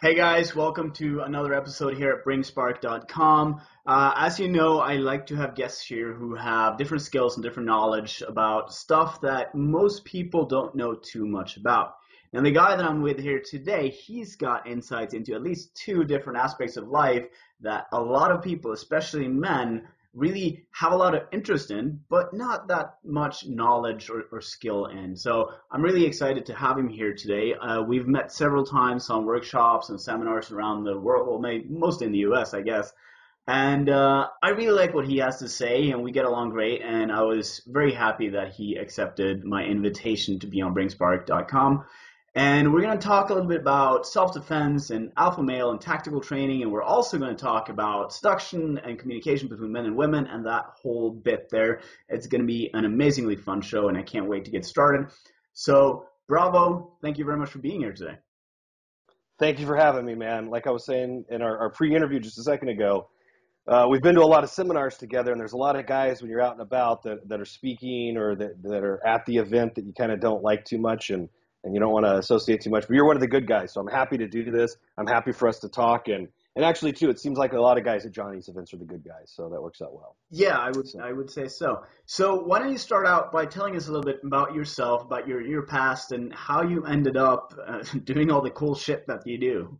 Hey guys, welcome to another episode here at bringspark.com. Uh, as you know, I like to have guests here who have different skills and different knowledge about stuff that most people don't know too much about. And the guy that I'm with here today, he's got insights into at least two different aspects of life that a lot of people, especially men, really have a lot of interest in, but not that much knowledge or, or skill in. So I'm really excited to have him here today. Uh, we've met several times on workshops and seminars around the world, well, maybe mostly in the U.S., I guess. And uh, I really like what he has to say, and we get along great. And I was very happy that he accepted my invitation to be on BringSpark.com. And we're going to talk a little bit about self-defense and alpha male and tactical training. And we're also going to talk about seduction and communication between men and women and that whole bit there. It's going to be an amazingly fun show and I can't wait to get started. So bravo. Thank you very much for being here today. Thank you for having me, man. Like I was saying in our, our pre-interview just a second ago, uh, we've been to a lot of seminars together, and there's a lot of guys when you're out and about that, that are speaking or that, that are at the event that you kind of don't like too much. And and you don't want to associate too much. But you're one of the good guys, so I'm happy to do this. I'm happy for us to talk and and actually too, it seems like a lot of guys at Johnny's events are the good guys, so that works out well. Yeah, I would so. I would say so. So why don't you start out by telling us a little bit about yourself, about your your past, and how you ended up uh, doing all the cool shit that you do.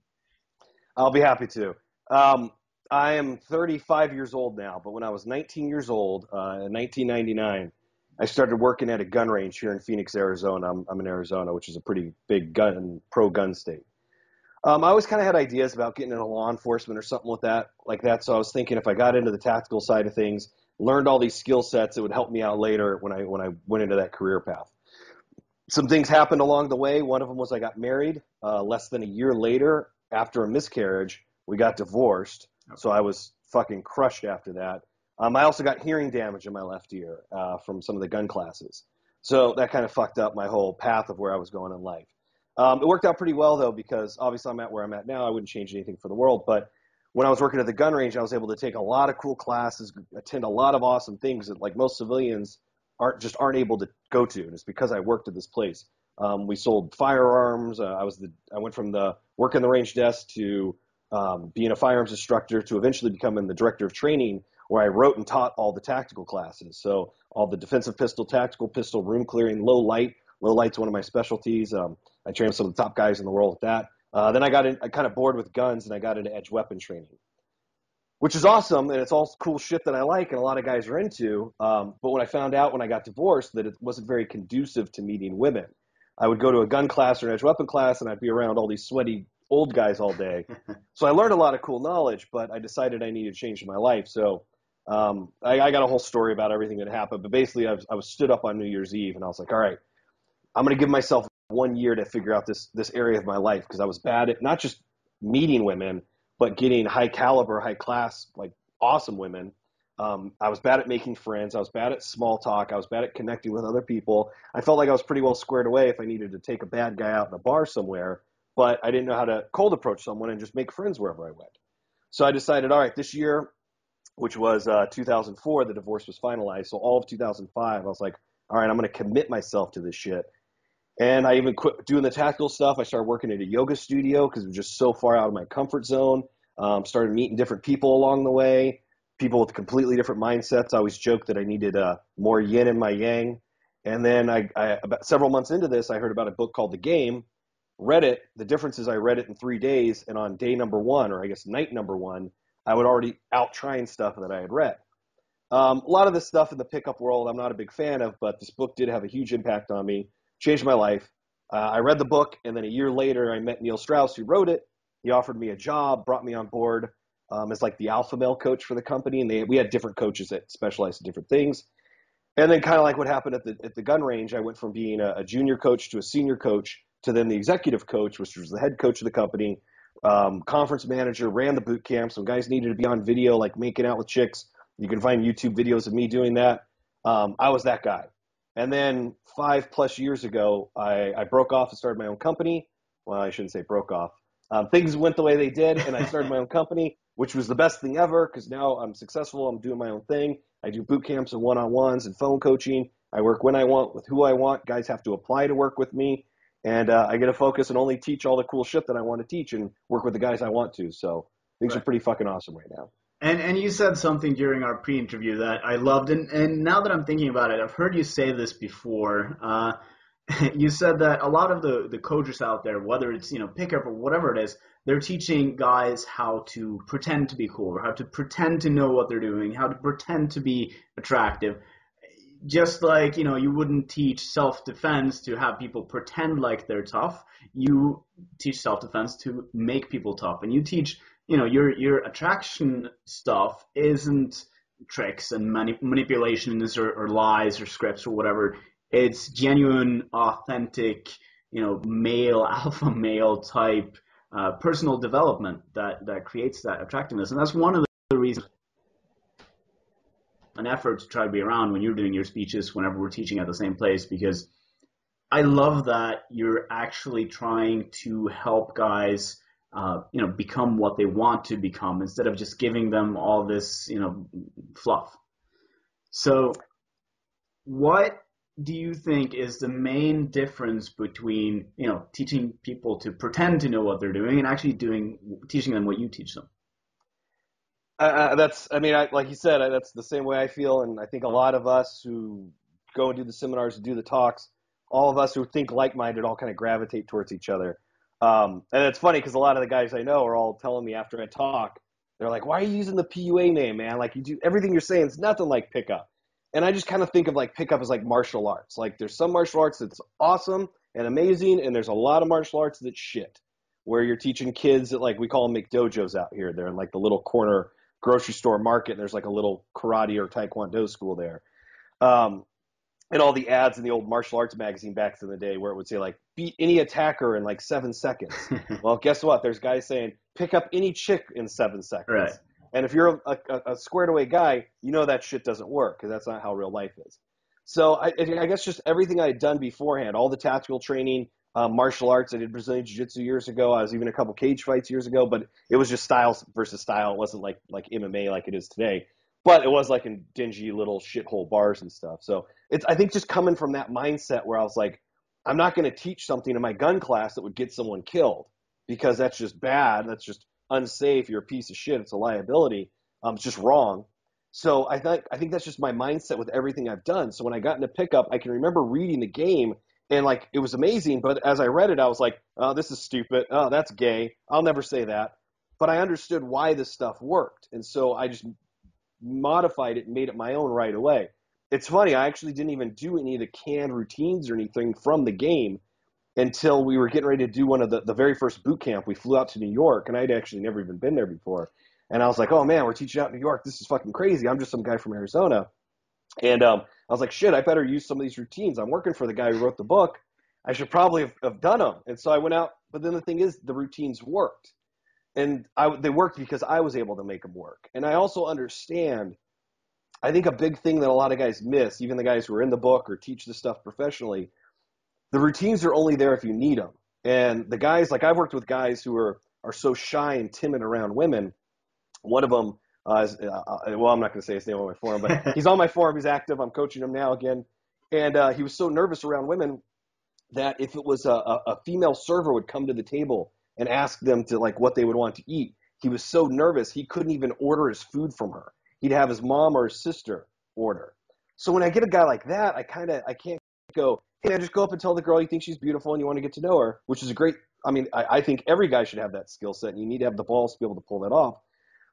I'll be happy to. Um, I am 35 years old now, but when I was 19 years old, uh, in 1999, I started working at a gun range here in Phoenix, Arizona. I'm, I'm in Arizona, which is a pretty big gun pro gun state. Um, I always kind of had ideas about getting into law enforcement or something with that, like that. So I was thinking if I got into the tactical side of things, learned all these skill sets, it would help me out later when I when I went into that career path. Some things happened along the way. One of them was I got married. Uh, less than a year later, after a miscarriage, we got divorced. So I was fucking crushed after that. Um, I also got hearing damage in my left ear uh, from some of the gun classes. So that kind of fucked up my whole path of where I was going in life. Um, it worked out pretty well though, because obviously I'm at where I'm at now. I wouldn't change anything for the world. But when I was working at the gun range, I was able to take a lot of cool classes, attend a lot of awesome things that like most civilians aren't just aren't able to go to. And it's because I worked at this place. Um, we sold firearms. Uh, I was the I went from the work in the range desk to um, being a firearms instructor to eventually becoming the director of training where I wrote and taught all the tactical classes. So all the defensive pistol, tactical pistol, room clearing, low light. Low light's one of my specialties. Um, I trained some of the top guys in the world with that. Uh, then I got in, I kind of bored with guns and I got into edge weapon training, which is awesome and it's all cool shit that I like and a lot of guys are into. Um, but when I found out when I got divorced that it wasn't very conducive to meeting women, I would go to a gun class or an edge weapon class and I'd be around all these sweaty old guys all day. so I learned a lot of cool knowledge, but I decided I needed to change my life. So um, I, I, got a whole story about everything that happened, but basically I was, I was stood up on New Year's Eve and I was like, all right, I'm going to give myself one year to figure out this, this area of my life because I was bad at not just meeting women, but getting high caliber, high class, like awesome women. Um, I was bad at making friends. I was bad at small talk. I was bad at connecting with other people. I felt like I was pretty well squared away if I needed to take a bad guy out in a bar somewhere, but I didn't know how to cold approach someone and just make friends wherever I went. So I decided, all right, this year which was uh, 2004. The divorce was finalized. So all of 2005, I was like, all right, I'm going to commit myself to this shit. And I even quit doing the tactical stuff. I started working at a yoga studio because it was just so far out of my comfort zone. Um, started meeting different people along the way, people with completely different mindsets. I always joke that I needed uh, more yin in my yang. And then I, I, about several months into this, I heard about a book called The Game. Read it. The difference is I read it in three days, and on day number one, or I guess night number one, I would already out trying stuff that I had read. Um, a lot of this stuff in the pickup world I'm not a big fan of, but this book did have a huge impact on me, changed my life. Uh, I read the book, and then a year later, I met Neil Strauss, who wrote it. He offered me a job, brought me on board um, as like the alpha male coach for the company, and they, we had different coaches that specialized in different things. And then, kind of like what happened at the at the gun range, I went from being a, a junior coach to a senior coach to then the executive coach, which was the head coach of the company um, conference manager, ran the boot camp. Some guys needed to be on video, like making out with chicks. You can find YouTube videos of me doing that. Um, I was that guy. And then five plus years ago, I, I, broke off and started my own company. Well, I shouldn't say broke off. Um, things went the way they did, and I started my own company, which was the best thing ever because now I'm successful. I'm doing my own thing. I do boot camps and one on ones and phone coaching. I work when I want with who I want. Guys have to apply to work with me. And uh, I get to focus and only teach all the cool shit that I want to teach and work with the guys I want to. So things right. are pretty fucking awesome right now. And and you said something during our pre-interview that I loved, and and now that I'm thinking about it, I've heard you say this before. Uh, you said that a lot of the the coaches out there, whether it's you know pickup or whatever it is, they're teaching guys how to pretend to be cool, or how to pretend to know what they're doing, how to pretend to be attractive. Just like you know, you wouldn't teach self-defense to have people pretend like they're tough. You teach self-defense to make people tough, and you teach you know your your attraction stuff isn't tricks and mani- manipulations or, or lies or scripts or whatever. It's genuine, authentic, you know, male alpha male type uh, personal development that that creates that attractiveness, and that's one of the reasons an effort to try to be around when you're doing your speeches whenever we're teaching at the same place because I love that you're actually trying to help guys uh, you know, become what they want to become instead of just giving them all this, you know, fluff. So, what do you think is the main difference between, you know, teaching people to pretend to know what they're doing and actually doing, teaching them what you teach them? That's, I mean, I, like you said, I, that's the same way I feel, and I think a lot of us who go and do the seminars, and do the talks, all of us who think like-minded, all kind of gravitate towards each other. Um, and it's funny because a lot of the guys I know are all telling me after I talk, they're like, "Why are you using the PUA name, man? Like you do everything you're saying is nothing like pickup." And I just kind of think of like pickup as like martial arts. Like there's some martial arts that's awesome and amazing, and there's a lot of martial arts that's shit. Where you're teaching kids that like we call them McDojos out here. They're in like the little corner grocery store market. And there's like a little karate or taekwondo school there. Um, and all the ads in the old martial arts magazine back in the day where it would say like beat any attacker in like seven seconds. well, guess what? There's guys saying pick up any chick in seven seconds. Right. And if you're a, a, a squared away guy, you know that shit doesn't work because that's not how real life is. So I, I guess just everything I had done beforehand, all the tactical training, um, martial arts. I did Brazilian Jiu Jitsu years ago. I was even a couple cage fights years ago, but it was just style versus style. It wasn't like like MMA like it is today but it was like in dingy little shithole bars and stuff. So it's I think just coming from that mindset where I was like, I'm not going to teach something in my gun class that would get someone killed because that's just bad. That's just unsafe. You're a piece of shit. It's a liability. Um, it's just wrong. So I think I think that's just my mindset with everything I've done. So when I got into pickup, I can remember reading the game and like it was amazing. But as I read it, I was like, oh, this is stupid. Oh, that's gay. I'll never say that. But I understood why this stuff worked, and so I just modified it and made it my own right away. It's funny, I actually didn't even do any of the canned routines or anything from the game until we were getting ready to do one of the, the very first boot camp. We flew out to New York, and I'd actually never even been there before. And I was like, oh man, we're teaching out in New York. This is fucking crazy. I'm just some guy from Arizona. And um, I was like, shit, I better use some of these routines. I'm working for the guy who wrote the book. I should probably have, have done them. And so I went out, but then the thing is, the routines worked and I, they worked because I was able to make them work. And I also understand. I think a big thing that a lot of guys miss, even the guys who are in the book or teach this stuff professionally, the routines are only there if you need them. And the guys, like I've worked with guys who are are so shy and timid around women. One of them, uh, uh, uh well, I'm not going to say his name on my forum, but he's on my forum. He's active. I'm coaching him now again, and uh, he was so nervous around women that if it was a, a female server would come to the table and ask them to like what they would want to eat. He was so nervous he couldn't even order his food from her. He'd have his mom or his sister order. So when I get a guy like that, I kind of I can't go, hey, I just go up and tell the girl you think she's beautiful and you want to get to know her, which is a great. I mean, I, I think every guy should have that skill set, and you need to have the balls to be able to pull that off.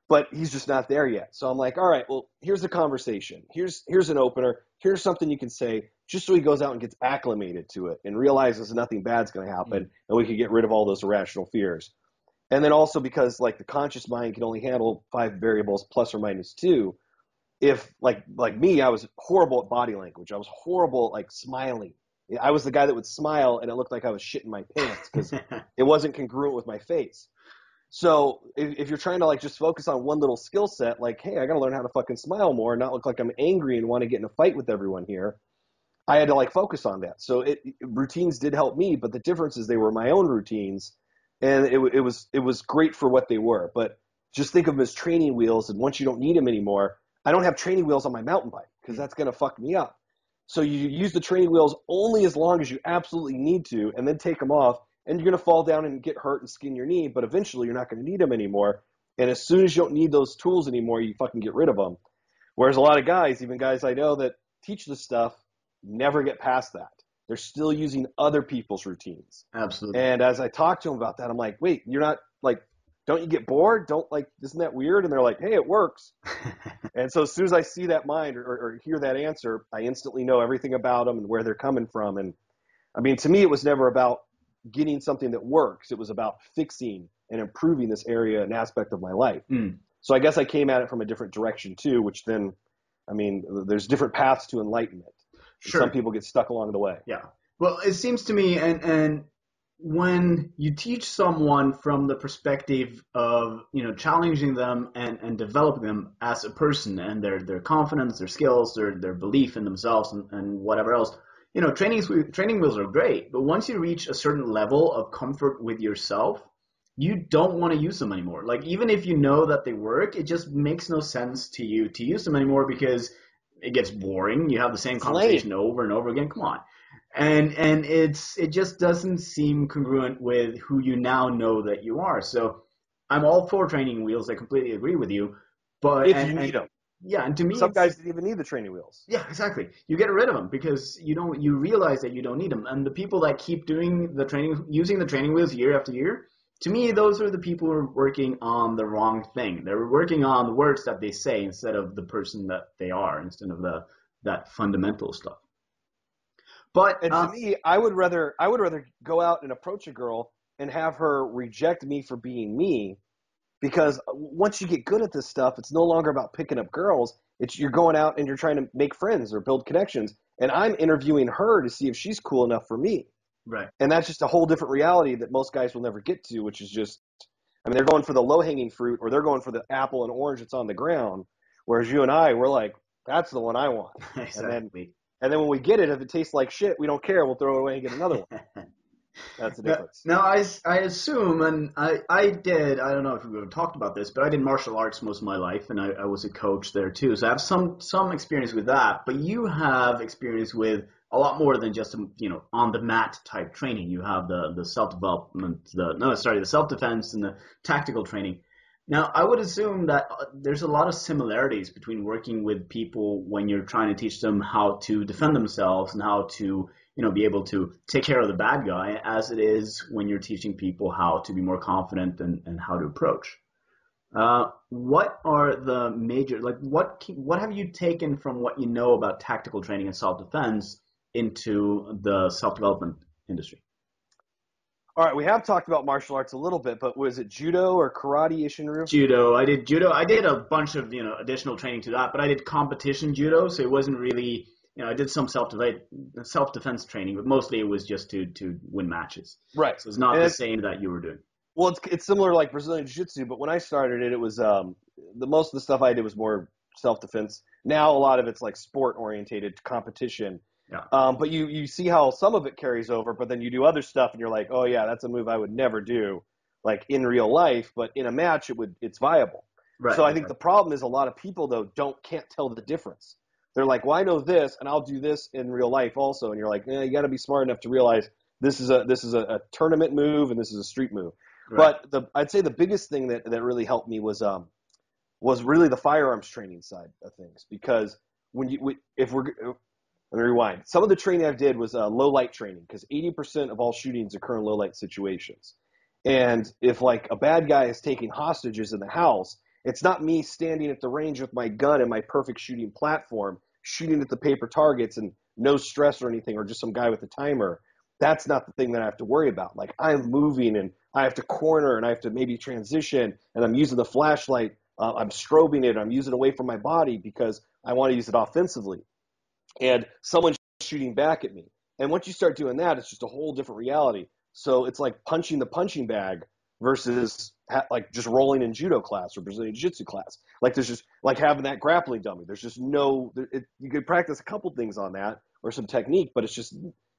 But he's just not there yet. So I'm like, all right, well, here's the conversation. Here's here's an opener. Here's something you can say just so he goes out and gets acclimated to it and realizes nothing bad's going to happen mm-hmm. and we can get rid of all those irrational fears. And then also because like the conscious mind can only handle five variables plus or minus two. If like like me, I was horrible at body language. I was horrible at like smiling. I was the guy that would smile and it looked like I was shitting my pants because it wasn't congruent with my face. So if, if, you're trying to like just focus on one little skill set, like, hey, I got to learn how to fucking smile more and not look like I'm angry and want to get in a fight with everyone here. I had to like focus on that. So it, routines did help me, but the difference is they were my own routines, and it, it was it was great for what they were. But just think of them as training wheels, and once you don't need them anymore, I don't have training wheels on my mountain bike because that's gonna fuck me up. So you use the training wheels only as long as you absolutely need to, and then take them off. And you're going to fall down and get hurt and skin your knee, but eventually you're not going to need them anymore. And as soon as you don't need those tools anymore, you fucking get rid of them. Whereas a lot of guys, even guys I know that teach this stuff, never get past that. They're still using other people's routines. Absolutely. And as I talk to them about that, I'm like, wait, you're not like, don't you get bored? Don't like, isn't that weird? And they're like, hey, it works. and so as soon as I see that mind or, or hear that answer, I instantly know everything about them and where they're coming from. And I mean, to me, it was never about getting something that works. It was about fixing and improving this area and aspect of my life. Mm. So I guess I came at it from a different direction too, which then, I mean, there's different paths to enlightenment. Sure. Some people get stuck along the way. Yeah. Well, it seems to me, and and when you teach someone from the perspective of you know challenging them and and developing them as a person and their their confidence, their skills, their their belief in themselves, and, and whatever else. You know, trainings training wheels are great, but once you reach a certain level of comfort with yourself, you don't want to use them anymore. Like even if you know that they work, it just makes no sense to you to use them anymore because it gets boring. You have the same conversation over and over again. Come on. And and it's it just doesn't seem congruent with who you now know that you are. So I'm all for training wheels. I completely agree with you. But If and, you need them. Yeah, and to me, Some guys didn't even need the training wheels. yeah, exactly. You get rid of them because you don't. You realize that you don't need them, and the people that keep doing the training, using the training wheels year after year, to me, those are the people who are working on the wrong thing. They're working on the words that they say instead of the person that they are, instead of the that fundamental stuff. But And uh, to me, I would rather I would rather go out and approach a girl and have her reject me for being me, because once you get good at this stuff, it's no longer about picking up girls. It's you're going out and you're trying to make friends or build connections. And I'm interviewing her to see if she's cool enough for me. right, And that's just a whole different reality that most guys will never get to, which is just, I mean, they're going for the low hanging fruit or they're going for the apple and orange that's on the ground. Whereas you and I, we're like, that's the one I want. exactly. And then when we get it, if it tastes like shit, we don't care. We'll throw it away and get another one. That's the Now, difference. now I, I assume, and I, I did, I don't know if we've ever talked about this, but I did martial arts most of my life, and I, I was a coach there too. So I have some, some experience with that. But you have experience with a lot more than just, you know, on the mat type training. You have the, the self development, the, no, sorry, the self defense and the tactical training. Now, I would assume that uh, there's a lot of similarities between working with people when you're trying to teach them how to defend themselves and how to, you know, be able to take care of the bad guy as it is when you're teaching people how to be more confident and, and how to approach. Uh, what are the major, like, what, what have you taken from what you know about tactical training and self-defense into the self-development industry? All right, we have talked about martial arts a little bit, but was it judo or karate, Isshinryu? judo. I did judo. I did a bunch of you know additional training to that, but I did competition judo, so it wasn't really you know I did some self self defense training, but mostly it was just to to win matches. Right. So it's not And the it's- same that you were doing. Well, it's it's similar to like Brazilian Jiu-Jitsu, but when I started it, it was um the most of the stuff I did was more self-defense. Now a lot of it's like sport orientated competition. Yeah. Um, but you you see how some of it carries over, but then you do other stuff and you're like, oh yeah, that's a move I would never do, like in real life, but in a match it would it's viable. Right. So I think the problem is a lot of people though don't can't tell the difference. They're like, well, I know this, and I'll do this in real life also, and you're like, eh, you got to be smart enough to realize this is a this is a, a tournament move and this is a street move. Right. But the I'd say the biggest thing that that really helped me was um was really the firearms training side of things because when you we, if we're let me rewind. Some of the training I did was uh, low light training because 80% of all shootings occur in low light situations. And if like a bad guy is taking hostages in the house, it's not me standing at the range with my gun and my perfect shooting platform, shooting at the paper targets and no stress or anything, or just some guy with a timer. That's not the thing that I have to worry about. Like I'm moving and I have to corner and I have to maybe transition and I'm using the flashlight. Uh, I'm strobing it. I'm using it away from my body because I want to use it offensively. And someone's shooting back at me. And once you start doing that, it's just a whole different reality. So it's like punching the punching bag versus ha- like just rolling in judo class or Brazilian jiu-jitsu class. Like there's just like having that grappling dummy. There's just no. It, you could practice a couple things on that or some technique, but it's just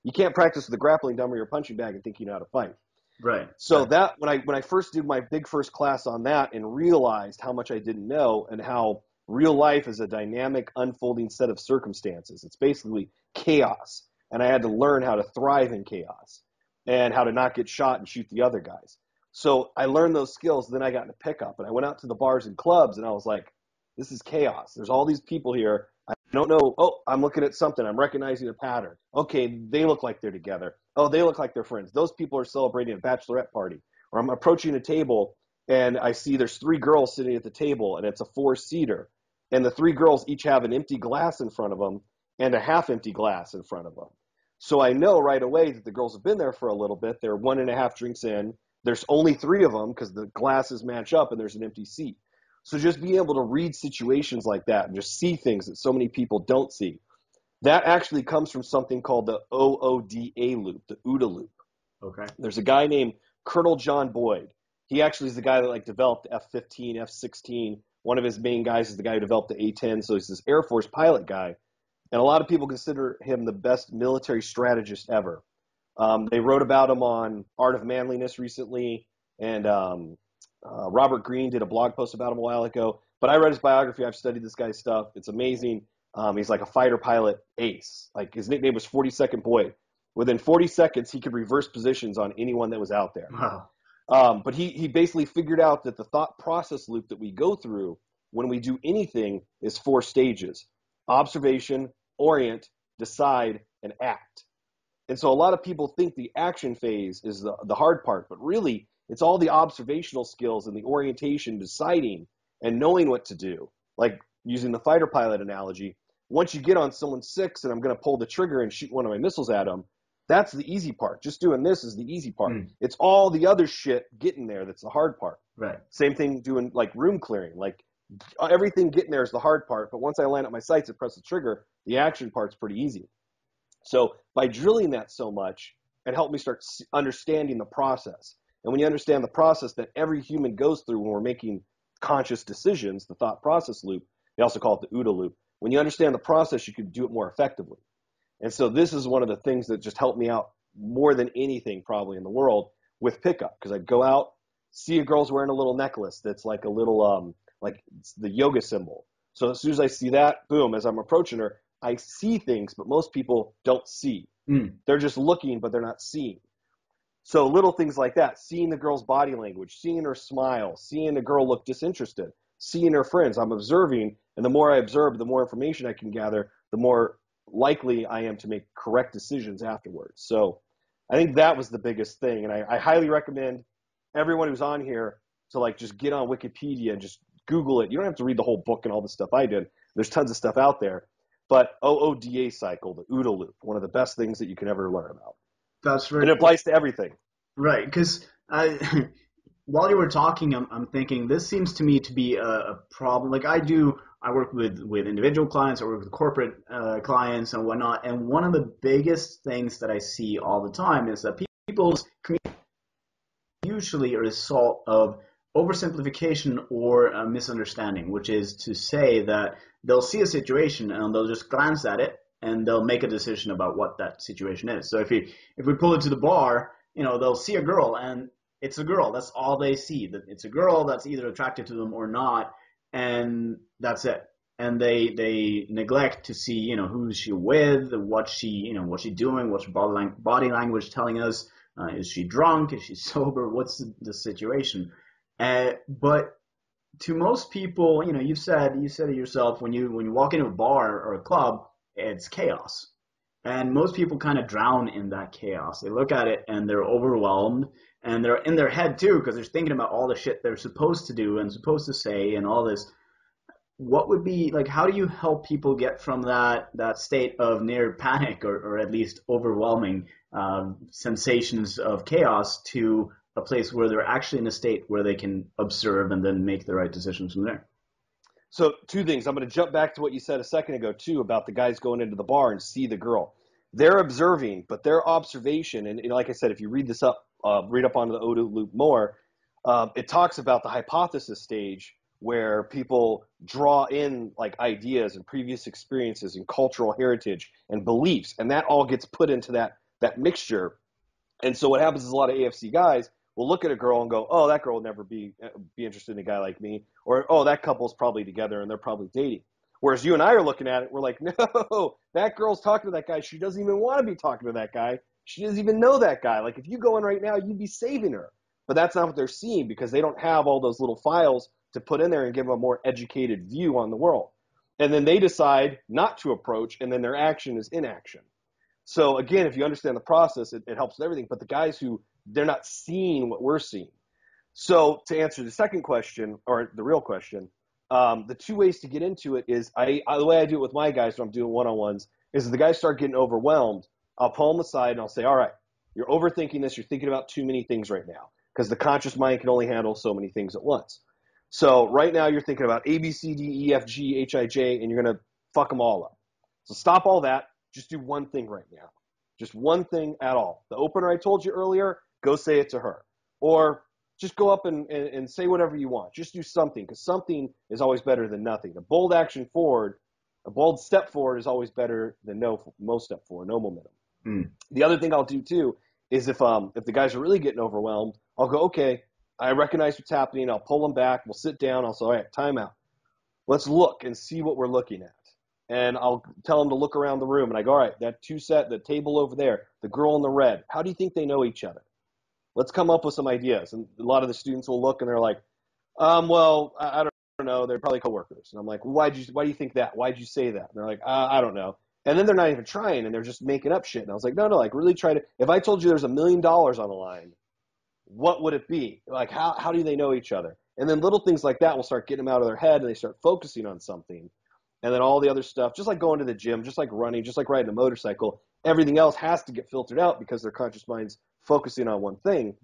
you can't practice with the grappling dummy or punching bag and think you know how to fight. right. So Right. that when I when I first did my big first class on that and realized how much I didn't know and how real life is a dynamic unfolding set of circumstances. It's basically chaos, and I had to learn how to thrive in chaos and how to not get shot and shoot the other guys. So I learned those skills. Then I got into pickup, and I went out to the bars and clubs, and I was like, "This is chaos. There's all these people here. I don't know. Oh, I'm looking at something. I'm recognizing a pattern. Okay, they look like they're together. Oh, they look like they're friends. Those people are celebrating a bachelorette party. Or I'm approaching a table and I see there's three girls sitting at the table and it's a four seater. And the three girls each have an empty glass in front of them and a half empty glass in front of them. So I know right away that the girls have been there for a little bit. They're one and a half drinks in. There's only three of them because the glasses match up and there's an empty seat. So just being able to read situations like that and just see things that so many people don't see. That actually comes from something called the OODA loop, the OODA loop. Okay. There's a guy named Colonel John Boyd. He actually is the guy that like developed F-15, F-16. One of his main guys is the guy who developed the A-10. So he's this Air Force pilot guy, and a lot of people consider him the best military strategist ever. Um, they wrote about him on Art of Manliness recently, and um, uh, Robert Greene did a blog post about him a while ago. But I read his biography. I've studied this guy's stuff. It's amazing. Um, he's like a fighter pilot ace. Like his nickname was 40-Second Boyd. Within 40 seconds, he could reverse positions on anyone that was out there. Wow. Um, but he, he basically figured out that the thought process loop that we go through when we do anything is four stages observation, orient, decide, and act. And so a lot of people think the action phase is the, the hard part, but really it's all the observational skills and the orientation, deciding and knowing what to do. Like using the fighter pilot analogy, once you get on someone six and I'm going to pull the trigger and shoot one of my missiles at them, that's the easy part. Just doing this is the easy part. Mm. It's all the other shit getting there that's the hard part. Right. Same thing doing like room clearing. Like everything getting there is the hard part, but once I land at my sights and press the trigger, the action part's pretty easy. So by drilling that so much, it helped me start understanding the process. And when you understand the process that every human goes through when we're making conscious decisions, the thought process loop, they also call it the OODA loop. When you understand the process, you can do it more effectively. And so this is one of the things that just helped me out more than anything probably in the world with pickup because I'd go out, see a girl's wearing a little necklace that's like a little um like the yoga symbol. So as soon as I see that, boom, as I'm approaching her, I see things, but most people don't see. Mm. They're just looking, but they're not seeing. So little things like that, seeing the girl's body language, seeing her smile, seeing the girl look disinterested, seeing her friends. I'm observing, and the more I observe, the more information I can gather, the more likely I am to make correct decisions afterwards. So I think that was the biggest thing. And I, I highly recommend everyone who's on here to like just get on Wikipedia and just Google it. You don't have to read the whole book and all the stuff I did. There's tons of stuff out there. But OODA cycle, the OODA loop, one of the best things that you can ever learn about. That's right. It applies to everything. Right, because I, while you were talking, I'm, I'm thinking this seems to me to be a, a problem. Like I do, I work with with individual clients, I work with corporate uh, clients and whatnot. And one of the biggest things that I see all the time is that people's usually are a result of oversimplification or a misunderstanding, which is to say that they'll see a situation and they'll just glance at it and they'll make a decision about what that situation is. So if we if we pull it to the bar, you know, they'll see a girl and it's a girl. That's all they see. That it's a girl that's either attracted to them or not, and that's it. And they they neglect to see, you know, who's she with, what she, you know, what's she doing, what's body, body language telling us. Uh, is she drunk? Is she sober? What's the, the situation? Uh, but to most people, you know, you've said you said it yourself when you when you walk into a bar or a club, it's chaos. And most people kind of drown in that chaos. They look at it and they're overwhelmed and they're in their head too because they're thinking about all the shit they're supposed to do and supposed to say and all this. What would be like? How do you help people get from that that state of near panic or, or at least overwhelming um, sensations of chaos to a place where they're actually in a state where they can observe and then make the right decisions from there? So two things. I'm going to jump back to what you said a second ago too about the guys going into the bar and see the girl. They're observing, but their observation, and, and like I said, if you read this up, uh, read up onto the OODA loop more, uh, it talks about the hypothesis stage where people draw in like ideas and previous experiences and cultural heritage and beliefs, and that all gets put into that that mixture. And so what happens is a lot of AFC guys will look at a girl and go, "Oh, that girl will never be uh, be interested in a guy like me," or "Oh, that couple's probably together and they're probably dating." Whereas you and I are looking at it, we're like, no, that girl's talking to that guy. She doesn't even want to be talking to that guy. She doesn't even know that guy. Like if you go in right now, you'd be saving her. But that's not what they're seeing because they don't have all those little files to put in there and give them a more educated view on the world. And then they decide not to approach, and then their action is inaction. So again, if you understand the process, it, it helps with everything. But the guys who they're not seeing what we're seeing. So to answer the second question, or the real question, um, the two ways to get into it is I, I, the way I do it with my guys when I'm doing one-on-ones is if the guys start getting overwhelmed, I'll pull them aside and I'll say, all right, you're overthinking this. You're thinking about too many things right now because the conscious mind can only handle so many things at once. So right now you're thinking about A, B, C, D, E, F, G, H, I, J, and you're going to fuck them all up. So stop all that. Just do one thing right now. Just one thing at all. The opener I told you earlier, go say it to her. Or just go up and, and, and say whatever you want. Just do something because something is always better than nothing. A bold action forward, a bold step forward is always better than no, no step forward, no momentum. Mm. The other thing I'll do too is if um if the guys are really getting overwhelmed, I'll go, okay, I recognize what's happening. I'll pull them back. We'll sit down. I'll say, all right, time out. Let's look and see what we're looking at. And I'll tell them to look around the room. And I go, all right, that two set, the table over there, the girl in the red. How do you think they know each other? Let's come up with some ideas. And a lot of the students will look and they're like, um, well, I, I don't know. They're probably coworkers. And I'm like, why do you, why do you think that? Why'd you say that? And they're like, uh, I don't know. And then they're not even trying and they're just making up shit. And I was like, no, no, like really try to, if I told you there's a million dollars on the line, what would it be? Like, how, how do they know each other? And then little things like that will start getting them out of their head and they start focusing on something. And then all the other stuff, just like going to the gym, just like running, just like riding a motorcycle, everything else has to get filtered out because their conscious mind's focusing on one thing.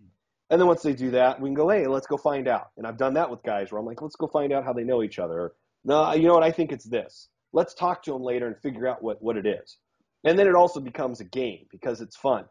And then once they do that, we can go, hey, let's go find out. And I've done that with guys where I'm like, let's go find out how they know each other. No, you know what? I think it's this. Let's talk to them later and figure out what, what it is. And then it also becomes a game because it's fun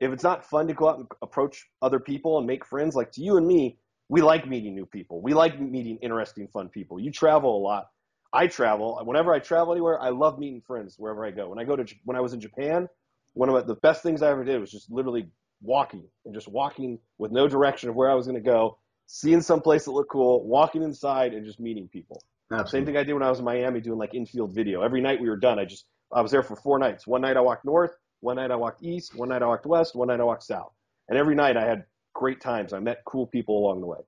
if it's not fun to go out and approach other people and make friends, like to you and me, we like meeting new people. We like meeting interesting, fun people. You travel a lot. I travel. Whenever I travel anywhere, I love meeting friends wherever I go. When I go to when I was in Japan, one of the best things I ever did was just literally walking and just walking with no direction of where I was going to go, seeing some place that looked cool, walking inside and just meeting people. Absolutely. Same thing I did when I was in Miami doing like infield video. Every night we were done, I just I was there for four nights. One night I walked north, one night I walked east, one night I walked west, one night I walked south. And every night I had great times. I met cool people along the way.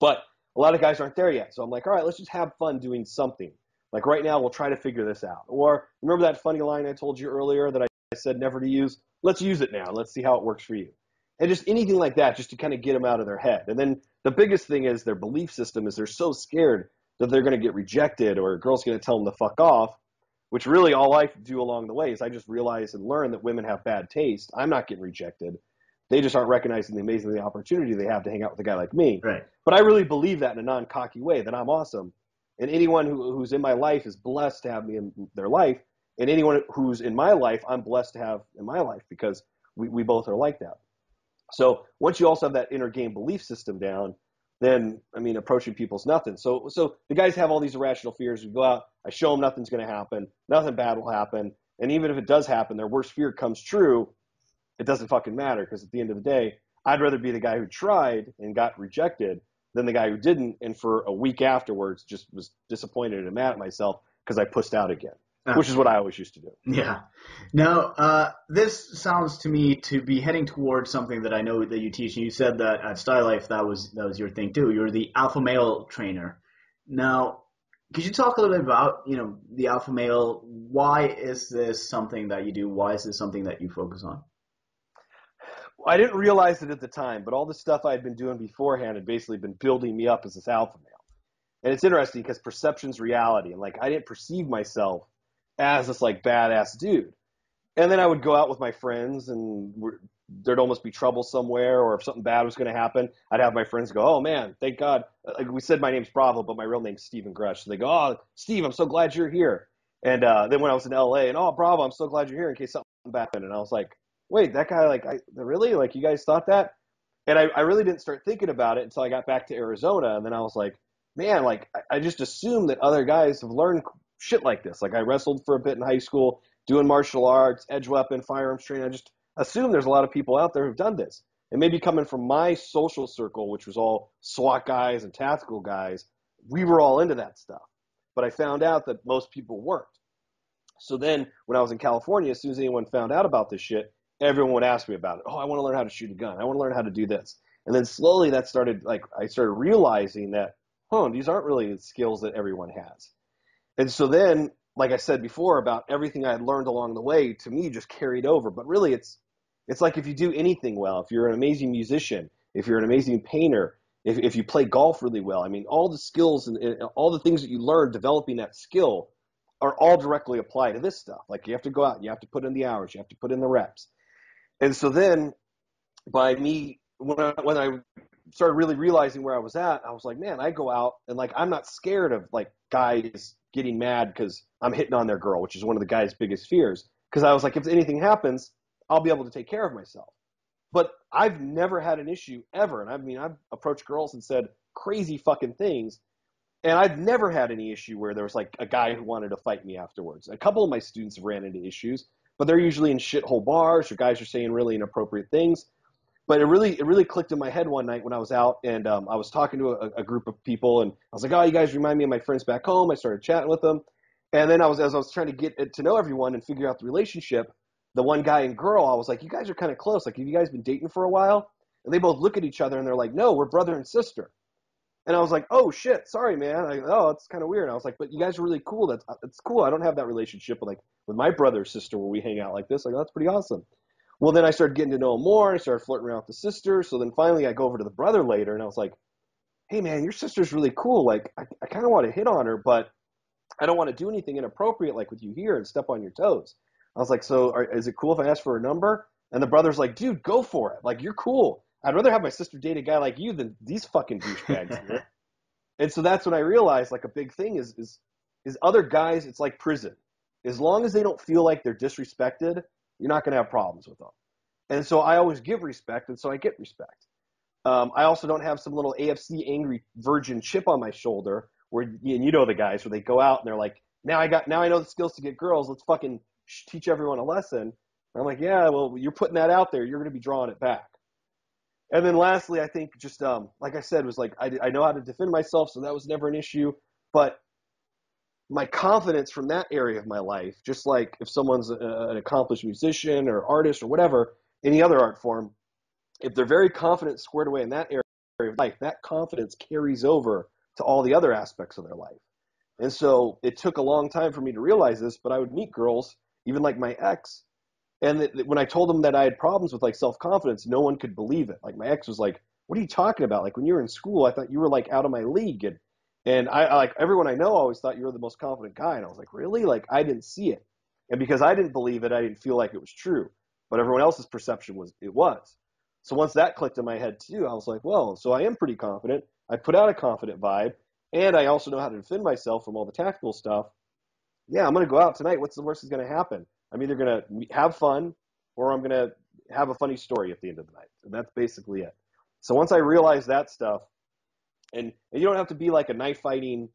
But a lot of guys aren't there yet. So I'm like, all right, let's just have fun doing something. Like right now, we'll try to figure this out. Or remember that funny line I told you earlier that I said never to use? Let's use it now. Let's see how it works for you. And just anything like that, just to kind of get them out of their head. And then the biggest thing is their belief system is they're so scared that they're going to get rejected or a girl's going to tell them to fuck off which really all I do along the way is I just realize and learn that women have bad taste. I'm not getting rejected. They just aren't recognizing the amazing the opportunity they have to hang out with a guy like me. Right. But I really believe that in a non-cocky way that I'm awesome, and anyone who, who's in my life is blessed to have me in their life, and anyone who's in my life, I'm blessed to have in my life because we, we both are like that. So once you also have that inner game belief system down, then I mean approaching people's nothing. So so the guys have all these irrational fears. We go out, I show them nothing's going to happen, nothing bad will happen, and even if it does happen, their worst fear comes true. It doesn't fucking matter because at the end of the day, I'd rather be the guy who tried and got rejected than the guy who didn't, and for a week afterwards just was disappointed and mad at myself because I pushed out again which is what I always used to do. Yeah. Now, uh, this sounds to me to be heading towards something that I know that you teach. And you said that at Stylelife that was that was your thing too. You're the alpha male trainer. Now, could you talk a little bit about you know the alpha male? Why is this something that you do? Why is this something that you focus on? I didn't realize it at the time, but all the stuff I had been doing beforehand had basically been building me up as this alpha male. And it's interesting because perception's reality, and like I didn't perceive myself as this like badass dude. And then I would go out with my friends and there'd almost be trouble somewhere or if something bad was going to happen, I'd have my friends go, Oh man, thank God. Like we said, my name's Bravo, but my real name's Stephen Grosch. So they go, Oh, Steve, I'm so glad you're here. And, uh, then when I was in LA and, Oh, Bravo, I'm so glad you're here in case something happened. And I was like, wait, that guy, like, I really, like, you guys thought that? And I, I really didn't start thinking about it until I got back to Arizona. And then I was like, man, like, I, I just assumed that other guys have learned shit like this. Like I wrestled for a bit in high school, doing martial arts, edge weapon, firearms training. I just assume there's a lot of people out there who've done this. And maybe coming from my social circle, which was all SWAT guys and tactical guys, we were all into that stuff. but I found out that most people weren't. So then when I was in California, as soon as anyone found out about this shit, everyone would ask me about it. Oh, I want to learn how to shoot a gun. I want to learn how to do this. And then slowly that started like I started realizing that, oh, these aren't really skills that everyone has. And so then, like I said before about everything I had learned along the way, to me just carried over. But really it's it's like if you do anything well, if you're an amazing musician, if you're an amazing painter, if, if you play golf really well, I mean, all the skills and, and all the things that you learn developing that skill are all directly applied to this stuff. Like you have to go out, you have to put in the hours, you have to put in the reps. And so then by me, when I, when I started really realizing where I was at, I was like, man, I go out and like, I'm not scared of like guys getting mad because I'm hitting on their girl, which is one of the guy's biggest fears. Cause I was like, if anything happens, I'll be able to take care of myself. But I've never had an issue ever. And I mean, I've approached girls and said crazy fucking things. And I've never had any issue where there was like a guy who wanted to fight me afterwards. A couple of my students have ran into issues, but they're usually in shithole bars or guys are saying really inappropriate things. But it really, it really clicked in my head one night when I was out and um, I was talking to a, a group of people and I was like, oh, you guys remind me of my friends back home. I started chatting with them. And then I was, as I was trying to get to know everyone and figure out the relationship, the one guy and girl, I was like, you guys are kind of close. Like, have you guys been dating for a while? And they both look at each other and they're like, no, we're brother and sister. And I was like, oh shit, sorry, man. I, oh, it's kind of weird. I was like, but you guys are really cool. That's uh, it's cool. I don't have that relationship with like with my brother or sister where we hang out like this. Like, oh, that's pretty awesome. Well, then I started getting to know him more. And I started flirting around with the sister. So then finally, I go over to the brother later, and I was like, hey, man, your sister's really cool. Like, I, I kind of want to hit on her, but I don't want to do anything inappropriate like with you here and step on your toes. I was like, so are, is it cool if I ask for a number? And the brother's like, dude, go for it. Like, you're cool. I'd rather have my sister date a guy like you than these fucking douchebags here. and so that's when I realized, like, a big thing is, is, is other guys, it's like prison. As long as they don't feel like they're disrespected, you're not going to have problems with them. And so I always give respect, and so I get respect. Um, I also don't have some little AFC angry virgin chip on my shoulder where, and you know the guys, where they go out and they're like, now I got, now I know the skills to get girls. Let's fucking teach everyone a lesson. And I'm like, yeah, well, you're putting that out there. You're going to be drawing it back. And then lastly, I think just um, like I said, was like I, I know how to defend myself, so that was never an issue. But my confidence from that area of my life, just like if someone's a, an accomplished musician or artist or whatever, any other art form, if they're very confident, squared away in that area of life, that confidence carries over to all the other aspects of their life. And so it took a long time for me to realize this, but I would meet girls even like my ex. And th- when I told them that I had problems with like self confidence, no one could believe it. Like my ex was like, "What are you talking about? Like when you were in school, I thought you were like out of my league." And and I, I like everyone I know always thought you were the most confident guy. And I was like, "Really?" Like I didn't see it, and because I didn't believe it, I didn't feel like it was true. But everyone else's perception was it was. So once that clicked in my head too, I was like, "Well, so I am pretty confident. I put out a confident vibe, and I also know how to defend myself from all the tactical stuff." yeah, I'm to go out tonight. What's the worst that's going to happen? I'm either going to have fun or I'm going to have a funny story at the end of the night. And that's basically it. So once I realized that stuff, and, and you don't have to be like a knife fighting,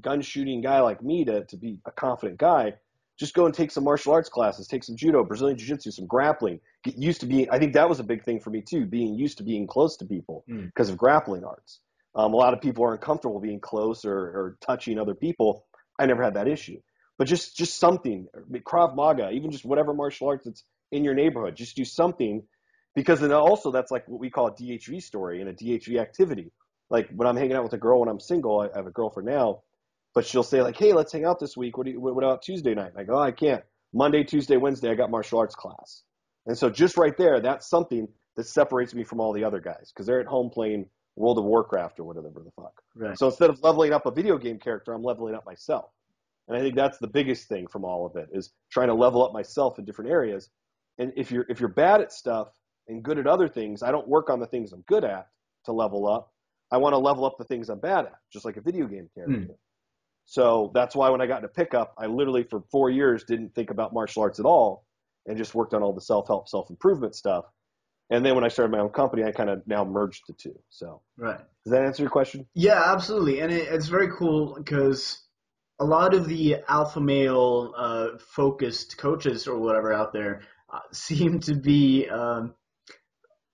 gun shooting guy like me to, to be a confident guy. Just go and take some martial arts classes, take some judo, Brazilian jiu jitsu, some grappling. Get used to being, I think that was a big thing for me too, being used to being close to people because mm. of grappling arts. Um, a lot of people are uncomfortable being close or, or touching other people. I never had that issue but just just something, Krav Maga, even just whatever martial arts that's in your neighborhood, just do something, because then also that's like what we call a DHV story and a DHV activity. Like when I'm hanging out with a girl when I'm single, I have a girlfriend now, but she'll say like, hey, let's hang out this week. What do you, what about Tuesday night? And I go, oh, I can't. Monday, Tuesday, Wednesday, I got martial arts class. And so just right there, that's something that separates me from all the other guys because they're at home playing World of Warcraft or whatever the fuck. Right. So instead of leveling up a video game character, I'm leveling up myself. And I think that's the biggest thing from all of it is trying to level up myself in different areas. And if you're if you're bad at stuff and good at other things, I don't work on the things I'm good at to level up. I want to level up the things I'm bad at, just like a video game character. Mm. So that's why when I got into pickup, I literally for four years didn't think about martial arts at all and just worked on all the self help, self improvement stuff. And then when I started my own company, I kind of now merged the two. So, right. Does that answer your question? Yeah, absolutely. And it, it's very cool because a lot of the alpha male uh, focused coaches or whatever out there uh, seem to be um,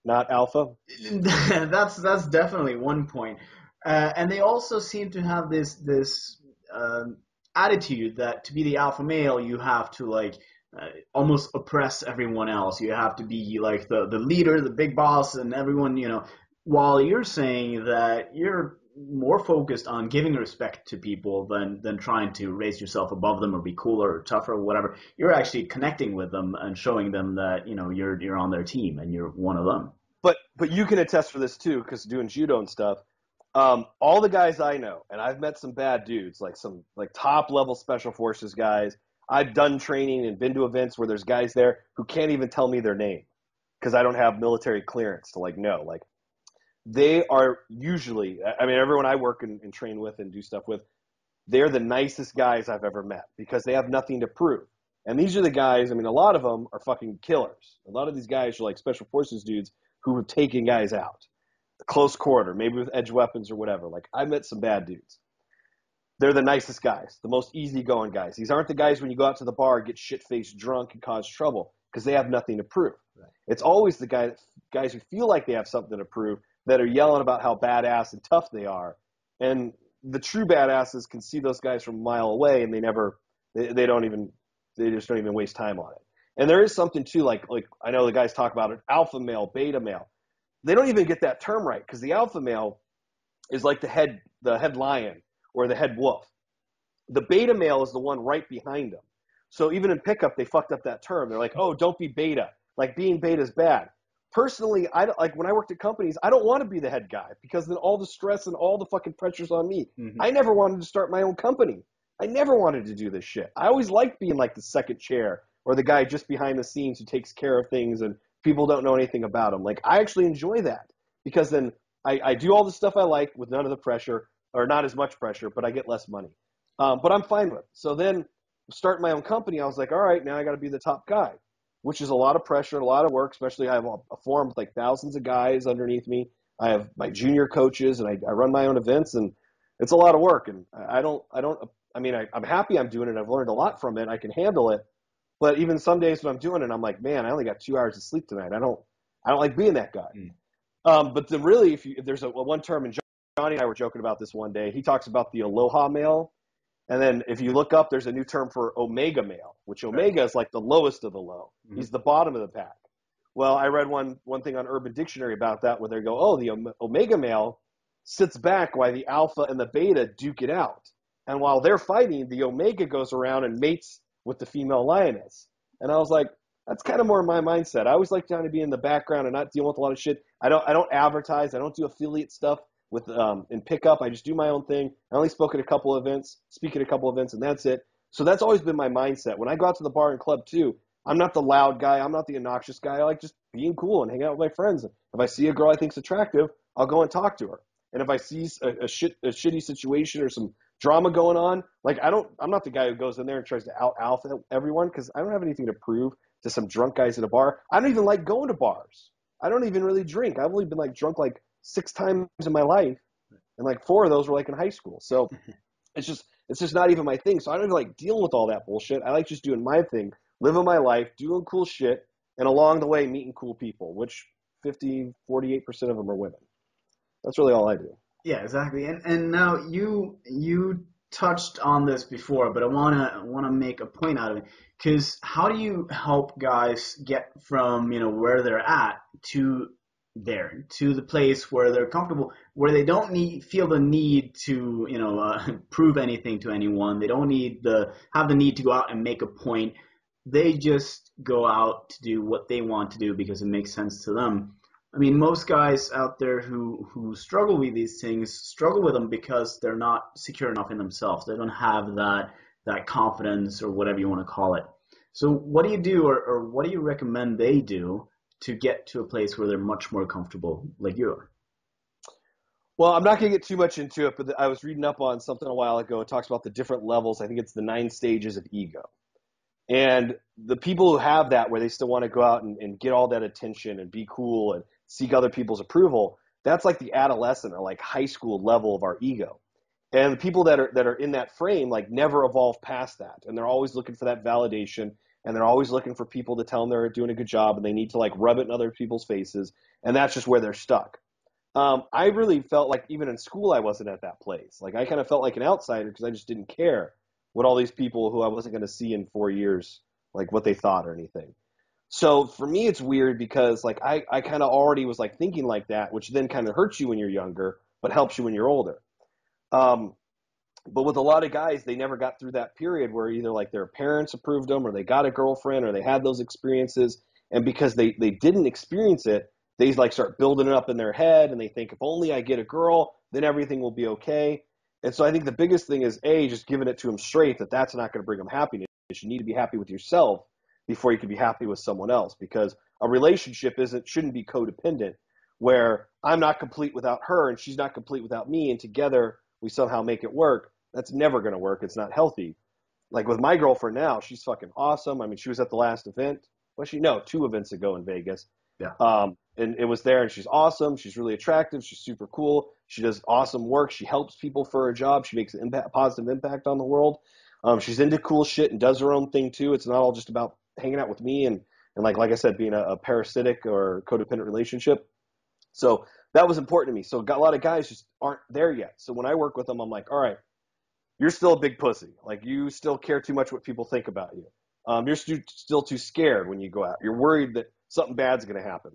not alpha. that's that's definitely one point, uh, and they also seem to have this this um, attitude that to be the alpha male, you have to like uh, almost oppress everyone else. You have to be like the the leader, the big boss, and everyone. You know, while you're saying that you're more focused on giving respect to people than than trying to raise yourself above them or be cooler or tougher or whatever. You're actually connecting with them and showing them that you know you're you're on their team and you're one of them. But but you can attest for this too, because doing judo and stuff. Um, all the guys I know, and I've met some bad dudes, like some like top level special forces guys. I've done training and been to events where there's guys there who can't even tell me their name because I don't have military clearance to like know. Like they are usually, I mean, everyone I work and, and train with and do stuff with, they're the nicest guys I've ever met because they have nothing to prove. And these are the guys, I mean, a lot of them are fucking killers. A lot of these guys are like special forces dudes who have taken guys out. Close quarter, maybe with edge weapons or whatever. Like, I met some bad dudes. They're the nicest guys, the most easygoing guys. These aren't the guys when you go out to the bar, get shit faced drunk, and cause trouble because they have nothing to prove. Right. It's always the guy, guys who feel like they have something to prove that are yelling about how badass and tough they are. And the true badasses can see those guys from a mile away and they never, they, they don't even, they just don't even waste time on it. And there is something too, like, like I know the guys talk about it, alpha male, beta male. They don't even get that term right because the alpha male is like the head, the head lion or the head wolf. The beta male is the one right behind them. So even in pickup, they fucked up that term. They're like, oh, don't be beta. Like being beta is bad personally, I don't like when I worked at companies, I don't want to be the head guy because then all the stress and all the fucking pressure's on me. Mm-hmm. I never wanted to start my own company. I never wanted to do this shit. I always liked being like the second chair or the guy just behind the scenes who takes care of things and people don't know anything about them. Like I actually enjoy that because then I, I do all the stuff I like with none of the pressure or not as much pressure, but I get less money. Um, but I'm fine with. It. So then starting my own company, I was like, all right, now I got to be the top guy which is a lot of pressure and a lot of work, especially I have a, forum with like thousands of guys underneath me. I have my junior coaches and I, I run my own events and it's a lot of work. And I don't, I don't, I mean, I, I'm happy I'm doing it. I've learned a lot from it. I can handle it. But even some days when I'm doing it, I'm like, man, I only got two hours of sleep tonight. I don't, I don't like being that guy. Mm. Um, but then really, if, you, if there's a, a one term, and Johnny and I were joking about this one day, he talks about the aloha male and then if you look up, there's a new term for omega male, which omega is like the lowest of the low. Mm-hmm. He's the bottom of the pack. Well, I read one one thing on Urban Dictionary about that, where they go, "Oh, the omega male sits back while the alpha and the beta duke it out, and while they're fighting, the omega goes around and mates with the female lioness." And I was like, that's kind of more my mindset. I always like trying to be in the background and not deal with a lot of shit. I don't I don't advertise. I don't do affiliate stuff with um, in pickup. I just do my own thing. I only spoke at a couple events, speak at a couple events, and that's it. So that's always been my mindset. When I go out to the bar and club too, I'm not the loud guy. I'm not the obnoxious guy. I like just being cool and hanging out with my friends. If I see a girl I think's attractive, I'll go and talk to her. And if I see a, a shit a shitty situation or some drama going on, like I don't, I'm not the guy who goes in there and tries to out alpha everyone because I don't have anything to prove to some drunk guys at a bar. I don't even like going to bars. I don't even really drink. I've only been like drunk like six times in my life, and like four of those were like in high school. So it's just it's just not even my thing. So I don't even like dealing with all that bullshit. I like just doing my thing, living my life, doing cool shit, and along the way meeting cool people, which 50, 48 percent of them are women. That's really all I do. Yeah, exactly. And and now you you touched on this before, but I wanna wanna make a point out of it because how do you help guys get from you know where they're at to there to the place where they're comfortable, where they don't need feel the need to you know uh, prove anything to anyone. They don't need the have the need to go out and make a point. They just go out to do what they want to do because it makes sense to them. I mean, most guys out there who who struggle with these things struggle with them because they're not secure enough in themselves. They don't have that that confidence or whatever you want to call it. So, what do you do, or, or what do you recommend they do? To get to a place where they're much more comfortable like you are? Well, I'm not going to get too much into it, but I was reading up on something a while ago. It talks about the different levels. I think it's the nine stages of ego. And the people who have that, where they still want to go out and, and get all that attention and be cool and seek other people's approval, that's like the adolescent or like high school level of our ego. And the people that are that are in that frame like never evolve past that, and they're always looking for that validation and they're always looking for people to tell them they're doing a good job and they need to like rub it in other people's faces and that's just where they're stuck um, i really felt like even in school i wasn't at that place like i kind of felt like an outsider because i just didn't care what all these people who I wasn't going to see in four years, like what they thought or anything. So for me, it's weird because like I, I kind of already was like thinking like that, which then kind of hurts you when you're younger, but helps you when you're older. Um, but with a lot of guys, they never got through that period where either like their parents approved them or they got a girlfriend or they had those experiences. And because they, they didn't experience it, they like start building it up in their head and they think if only I get a girl, then everything will be okay. And so I think the biggest thing is a just giving it to them straight that that's not going to bring them happiness. You need to be happy with yourself before you can be happy with someone else because a relationship isn't shouldn't be codependent where I'm not complete without her and she's not complete without me and together we somehow make it work. That's never going to work. It's not healthy. Like with my girlfriend now, she's fucking awesome. I mean, she was at the last event. Well, she no, two events ago in Vegas. Yeah. Um, and it was there, and she's awesome. She's really attractive. She's super cool. She does awesome work. She helps people for a job. She makes an impact, positive impact on the world. Um, she's into cool shit and does her own thing too. It's not all just about hanging out with me and and like like I said, being a, a parasitic or codependent relationship. So that was important to me. So a lot of guys just aren't there yet. So when I work with them, I'm like, all right, you're still a big pussy. Like you still care too much what people think about you. Um, you're st- still too scared when you go out. You're worried that something bad's going to happen.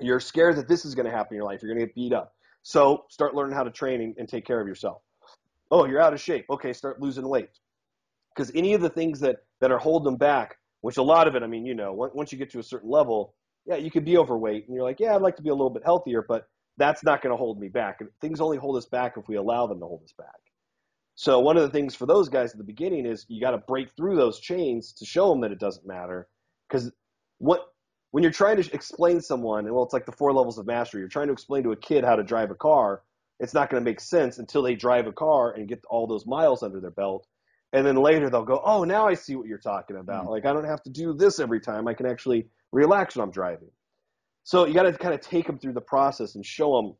You're scared that this is going to happen in your life. You're going to get beat up. So start learning how to train and, and take care of yourself. Oh, you're out of shape. Okay, start losing weight. Because any of the things that, that are holding them back, which a lot of it, I mean, you know, once you get to a certain level, yeah, you could be overweight and you're like, yeah, I'd like to be a little bit healthier, but that's not going to hold me back. And Things only hold us back if we allow them to hold us back. So one of the things for those guys at the beginning is you got to break through those chains to show them that it doesn't matter. Because what when you're trying to explain someone, well, it's like the four levels of mastery. You're trying to explain to a kid how to drive a car. It's not going to make sense until they drive a car and get all those miles under their belt. And then later they'll go, oh, now I see what you're talking about. Mm-hmm. Like I don't have to do this every time. I can actually relax when I'm driving. So you got to kind of take them through the process and show them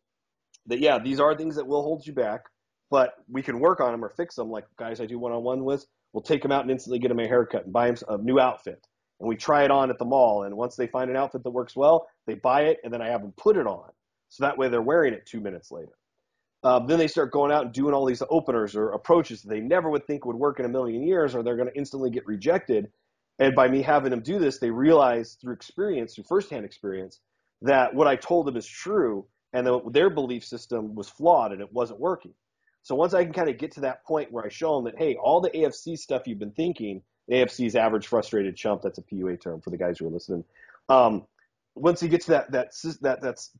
that yeah, these are things that will hold you back but we can work on them or fix them. Like guys I do one on one with, we'll take them out and instantly get them a haircut and buy them a new outfit. And we try it on at the mall. And once they find an outfit that works well, they buy it and then I have them put it on. So that way they're wearing it two minutes later. Um, then they start going out and doing all these openers or approaches that they never would think would work in a million years or they're going to instantly get rejected. And by me having them do this, they realize through experience, through firsthand experience, that what I told them is true and that their belief system was flawed and it wasn't working. So once I can kind of get to that point where I show them that, hey, all the AFC stuff you've been thinking, AFC's average frustrated chump, that's a PUA term for the guys who are listening. Um, once you get to that that that that's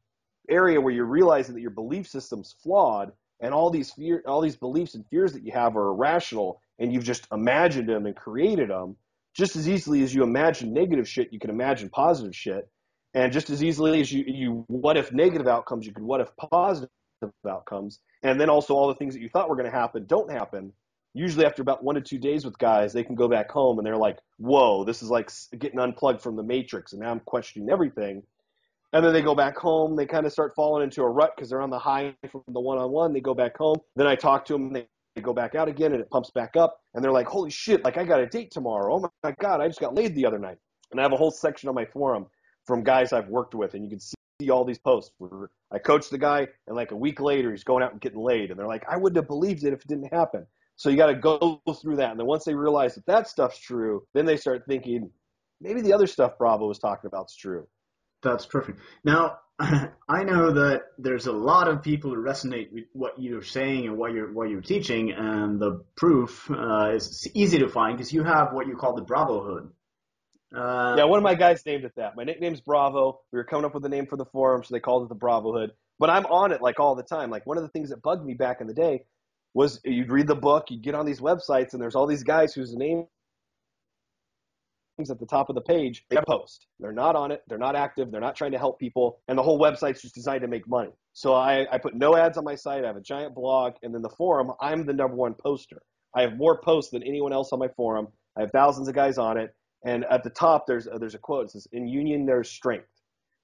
area where you're realizing that your belief system's flawed and all these fear, all these beliefs and fears that you have are irrational, and you've just imagined them and created them, just as easily as you imagine negative shit, you can imagine positive shit, and just as easily as you you what if negative outcomes, you could what if positive outcomes. And then also all the things that you thought were going to happen don't happen. Usually after about one to two days with guys, they can go back home and they're like, whoa, this is like getting unplugged from the matrix. And now I'm questioning everything. And then they go back home. They kind of start falling into a rut because they're on the high from the one on one. They go back home. Then I talk to them. They, they go back out again and it pumps back up. And they're like, holy shit, like I got a date tomorrow. Oh my God, I just got laid the other night. And I have a whole section on my forum from guys I've worked with. And you can see see all these posts where I coach the guy, and like a week later, he's going out and getting laid, and they're like, I wouldn't have believed it if it didn't happen. So you got to go through that, and then once they realize that that stuff's true, then they start thinking maybe the other stuff Bravo was talking about is true. That's perfect. Now, I know that there's a lot of people who resonate with what you're saying and what you're what you're teaching, and the proof uh, is easy to find because you have what you call the Bravohood. Uh, yeah, one of my guys named it that. My nickname's Bravo. We were coming up with a name for the forum, so they called it the Bravohood. But I'm on it like all the time. Like one of the things that bugged me back in the day was you'd read the book, you'd get on these websites, and there's all these guys whose names at the top of the page. They post. They're not on it. They're not active. They're not trying to help people, and the whole website's just designed to make money. So I, I put no ads on my site. I have a giant blog, and then the forum. I'm the number one poster. I have more posts than anyone else on my forum. I have thousands of guys on it and at the top, there's uh, there's a quote. It says, "In union, there's strength."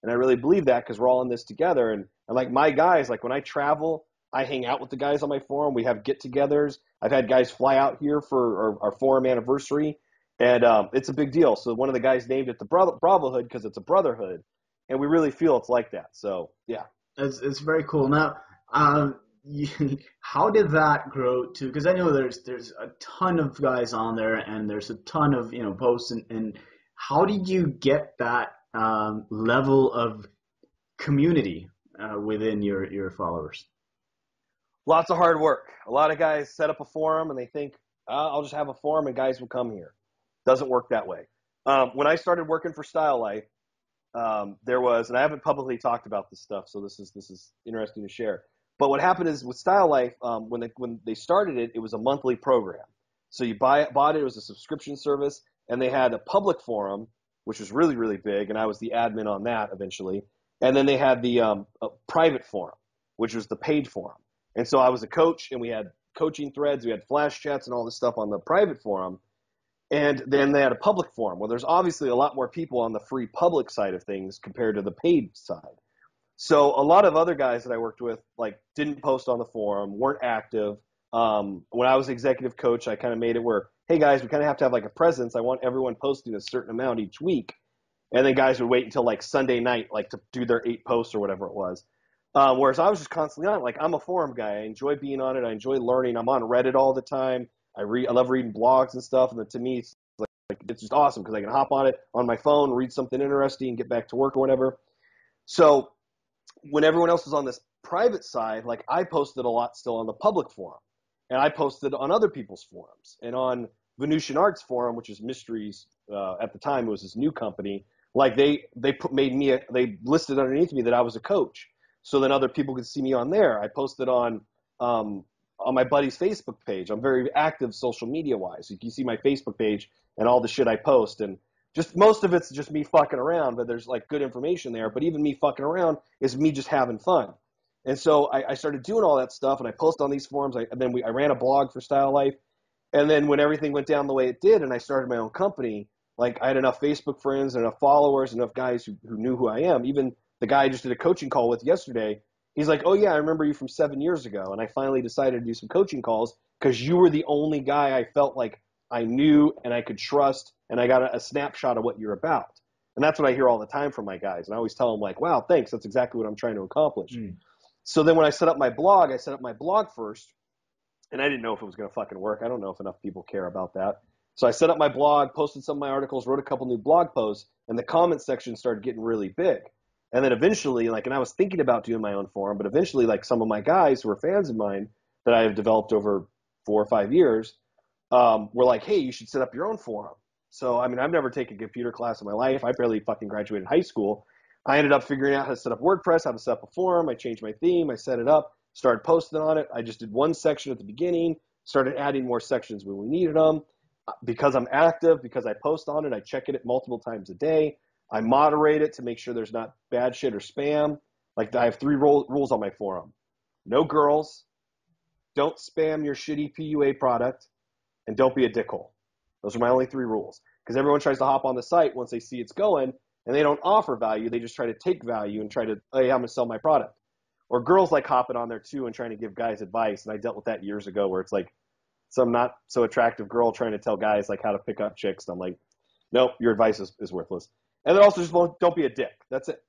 And I really believe that because we're all in this together. And, and like my guys, like when I travel, I hang out with the guys on my forum. We have get-togethers. I've had guys fly out here for our, our forum anniversary, and um, it's a big deal. So one of the guys named it the Bravohood because it's a brotherhood, and we really feel it's like that. So yeah, it's it's very cool. Now, um, how did that grow to? Because I know there's there's a ton of guys on there, and there's a ton of you know posts, and, and how did you get that um, level of community uh, within your your followers? Lots of hard work. A lot of guys set up a forum and they think, uh, I'll just have a forum and guys will come here. Doesn't work that way. Um, when I started working for Stylelife, um, there was, and I haven't publicly talked about this stuff, so this is this is interesting to share. But what happened is with Stylelife, um, when they when they started it, it was a monthly program. So you buy bought it, it was a subscription service, and they had a public forum, which was really really big, and I was the admin on that eventually. And then they had the um, private forum, which was the paid forum. And so I was a coach, and we had coaching threads, we had flash chats, and all this stuff on the private forum. And then they had a public forum. Well, there's obviously a lot more people on the free public side of things compared to the paid side. So a lot of other guys that I worked with like didn't post on the forum, weren't active. Um, when I was executive coach, I kind of made it where, hey guys, we kind of have to have like a presence. I want everyone posting a certain amount each week, and then guys would wait until like Sunday night, like to do their eight posts or whatever it was. Um, whereas I was just constantly on. Like I'm a forum guy. I enjoy being on it. I enjoy learning. I'm on Reddit all the time. I read, I love reading blogs and stuff, and to me, it's like, like it's just awesome because I can hop on it on my phone, read something interesting, and get back to work or whatever. So when everyone else was on this private side, like I posted a lot still on the public forum, and I posted on other people's forums and on Venusian Arts Forum, which is Mysteries uh, at the time it was this new company. Like they they put made me a, they listed underneath me that I was a coach, so then other people could see me on there. I posted on um, on my buddy's Facebook page. I'm very active social media wise. You can see my Facebook page and all the shit I post. And just most of it's just me fucking around, but there's like good information there. But even me fucking around is me just having fun. And so I, I started doing all that stuff and I post on these forums. I, and then we, I ran a blog for Stylelife. And then when everything went down the way it did and I started my own company, like I had enough Facebook friends and enough followers, enough guys who, who knew who I am. Even the guy I just did a coaching call with yesterday, He's like, oh yeah, I remember you from seven years ago, and I finally decided to do some coaching calls because you were the only guy I felt like I knew and I could trust, and I got a, a snapshot of what you're about. And that's what I hear all the time from my guys, and I always tell them like, wow, thanks, that's exactly what I'm trying to accomplish. Mm. So then when I set up my blog, I set up my blog first, and I didn't know if it was going to fucking work. I don't know if enough people care about that. So I set up my blog, posted some of my articles, wrote a couple new blog posts, and the comment section started getting really big. And then eventually, like, and I was thinking about doing my own forum, but eventually, like, some of my guys who are fans of mine that I have developed over four or five years um, were like, hey, you should set up your own forum. So, I mean, I've never taken a computer class in my life. I barely fucking graduated high school. I ended up figuring out how to set up WordPress, how to set up a forum. I changed my theme. I set it up, started posting on it. I just did one section at the beginning, started adding more sections when we needed them. Because I'm active, because I post on it, I check it multiple times a day. I moderate it to make sure there's not bad shit or spam. Like I have three rules on my forum: no girls, don't spam your shitty PUA product, and don't be a dickhole. Those are my only three rules. Because everyone tries to hop on the site once they see it's going, and they don't offer value. They just try to take value and try to, hey, I'm gonna sell my product. Or girls like hopping on there too and trying to give guys advice. And I dealt with that years ago, where it's like some not so attractive girl trying to tell guys like how to pick up chicks. And I'm like, nope, your advice is, is worthless. And then also just don't be a dick. That's it.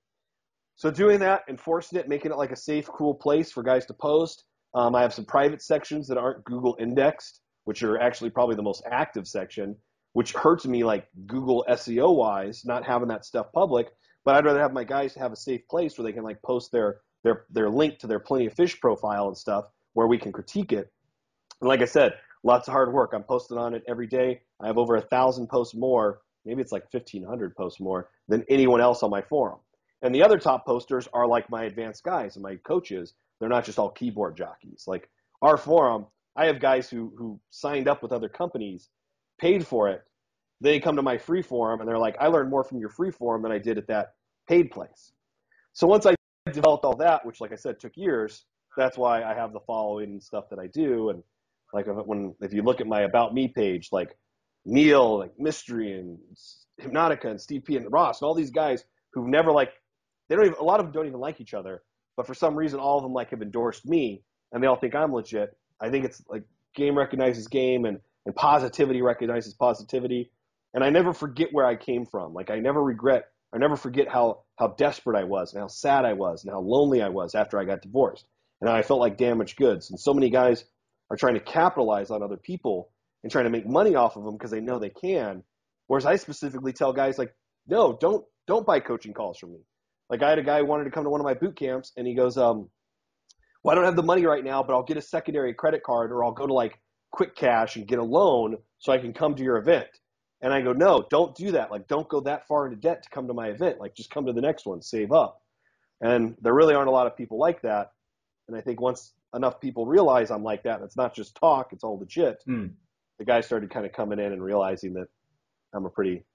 So doing that, enforcing it, making it like a safe, cool place for guys to post. Um, I have some private sections that aren't Google indexed, which are actually probably the most active section, which hurts me like Google SEO wise, not having that stuff public. But I'd rather have my guys have a safe place where they can like post their their their link to their Plenty of Fish profile and stuff where we can critique it. And like I said, lots of hard work. I'm posting on it every day. I have over a thousand posts more maybe it's like 1,500 posts more than anyone else on my forum. And the other top posters are like my advanced guys and my coaches. They're not just all keyboard jockeys. Like our forum, I have guys who who signed up with other companies, paid for it. They come to my free forum and they're like, I learned more from your free forum than I did at that paid place. So once I developed all that, which like I said took years, that's why I have the following stuff that I do. And like when if you look at my about me page, like Neil, like Mystery and Hypnotica and Steve P and Ross and all these guys who've never like they don't even a lot of them don't even like each other, but for some reason all of them like have endorsed me and they all think I'm legit. I think it's like game recognizes game and, and positivity recognizes positivity. And I never forget where I came from. Like I never regret I never forget how how desperate I was and how sad I was and how lonely I was after I got divorced. and I felt like damaged goods. And so many guys are trying to capitalize on other people and trying to make money off of them because they know they can. Whereas I specifically tell guys like, no, don't don't buy coaching calls from me. Like I had a guy who wanted to come to one of my boot camps, and he goes, um, well, I don't have the money right now, but I'll get a secondary credit card, or I'll go to like Quick Cash and get a loan so I can come to your event. And I go, no, don't do that. Like, don't go that far into debt to come to my event. Like, just come to the next one, save up. And there really aren't a lot of people like that. And I think once enough people realize I'm like that, and it's not just talk, it's all legit, mm. the guys started kind of coming in and realizing that I'm a pretty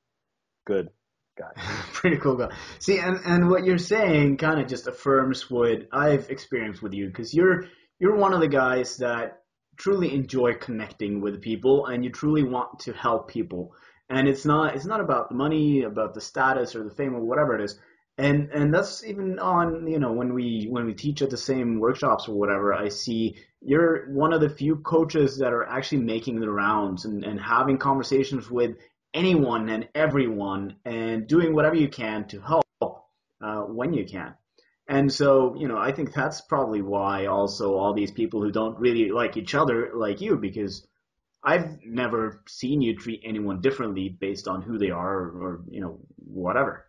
good guy. pretty cool guy. See, and, and what you're saying kind of just affirms what I've experienced with you because you're you're one of the guys that truly enjoy connecting with people and you truly want to help people and it's not it's not about the money, about the status or the fame or whatever it is. And and that's even on you know when we when we teach at the same workshops or whatever. I see you're one of the few coaches that are actually making the rounds and, and having conversations with anyone and everyone and doing whatever you can to help uh, when you can. And so, you know, I think that's probably why also all these people who don't really like each other like you, because I've never seen you treat anyone differently based on who they are or, or, you know whatever.